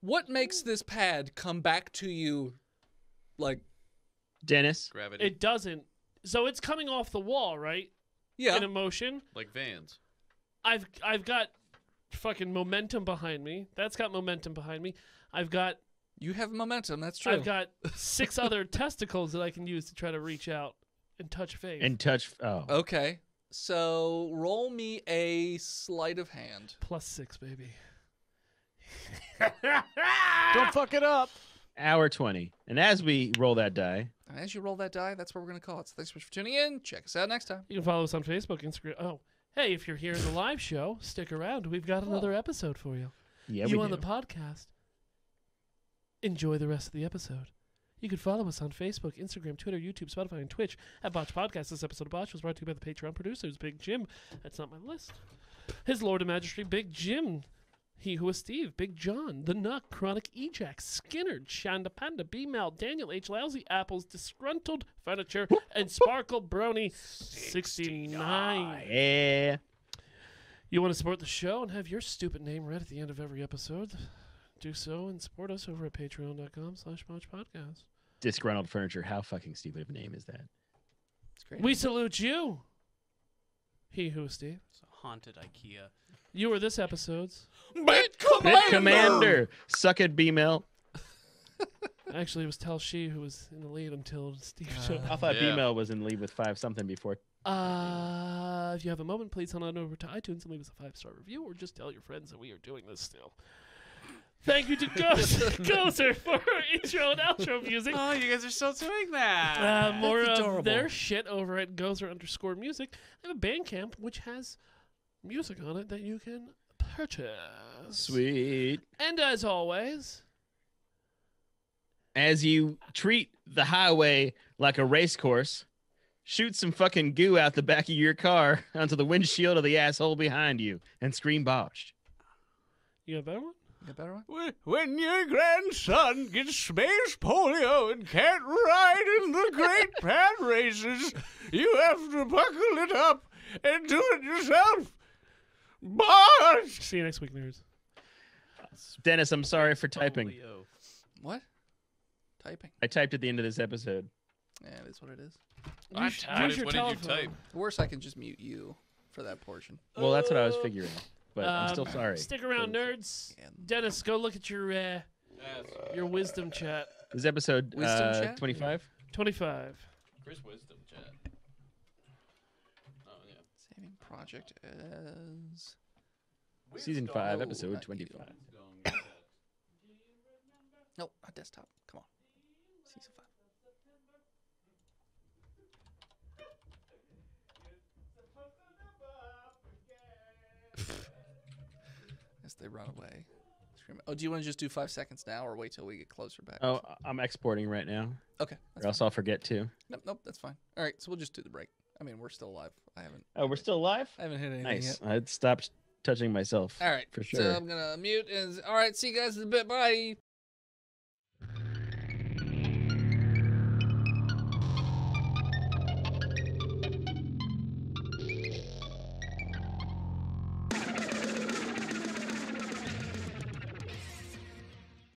What makes this pad come back to you like Dennis. Gravity. It doesn't. So it's coming off the wall, right? yeah. In a motion. like vans. I've I've got fucking momentum behind me. That's got momentum behind me. I've got you have momentum, that's true. I've got six other testicles that I can use to try to reach out and touch face. And touch. Oh. okay. So roll me a sleight of hand. Plus six, baby. Don't fuck it up. Hour 20. And as we roll that die, And as you roll that die, that's what we're gonna call it. So thanks so much for tuning in. Check us out next time. You can follow us on Facebook, Instagram. Oh, hey, if you're here in the live show, stick around. We've got another episode for you. yeah, you we on do. the podcast. Enjoy the rest of the episode. You can follow us on Facebook, Instagram, Twitter, YouTube, Spotify, and Twitch at Botched Podcast. This episode of Botch was brought to you by the Patreon producers, Big Jim. That's not my list. His Lord of Majesty, Big Jim. He Who is Steve, Big John, The Nuck, Chronic Ejax, Skinner, Shanda Panda, B Mel, Daniel H. Lousy Apples, Disgruntled Furniture, and Sparkle Brony 69. Yeah. You want to support the show and have your stupid name read at the end of every episode? Do so and support us over at patreon.com slash podcast. Disgruntled furniture. How fucking stupid of a name is that? It's great. We salute you. He who is Steve. It's a haunted IKEA. You were this episode's. Bit Commander. Bit Commander. Suck it, B-Mail. Actually, it was Tell She who was in the lead until Steve showed up. I thought Yeah. B-Mail was in lead with five something before. Uh, if you have a moment, please head on over to iTunes and leave us a five star review, or just tell your friends that we are doing this still. Thank you to Ghost, Gozer for our intro and outro music. Oh, you guys are still doing that. Uh, more That's of adorable. their shit over at Gozer underscore music. They have a Bandcamp which has music on it that you can purchase. Sweet. And as always, As you treat the highway like a race course, shoot some fucking goo out the back of your car onto the windshield of the asshole behind you and scream botched. you got a better one? You got a better one? When- When your grandson gets space polio and can't ride in the great pad races, you have to buckle it up and do it yourself. But See you next week, nerds. Dennis, I'm sorry for typing. Polio. What? Typing. I typed at the end of this episode. Yeah, it is what it is. I Use- typed. use your What did you telephone. type? Worse, I can just mute you for that portion. Well, that's what I was figuring, but I'm still Um, sorry. Stick around, nerds. And Dennis, go look at your uh, your wisdom chat. This is episode Wisdom uh, chat? 25. Twenty-five. Chris Wisdom chat. Oh yeah. saving project as Season 5, Oh, episode not 25. you. Going with that. No, not desktop. Come on. Season five. As they run away. Scream- Oh, do you want to just do five seconds now, or wait till we get closer back? Oh, I'm exporting right now, okay. or else fine. I'll forget to. Nope, nope, that's fine. All right, so we'll just do the break. I mean, we're still alive. I haven't. Oh, we're still alive. I haven't hit anything Nice. yet. I stopped touching myself. All right, for sure. So. I'm gonna mute. And all right, see you guys in a bit. Bye.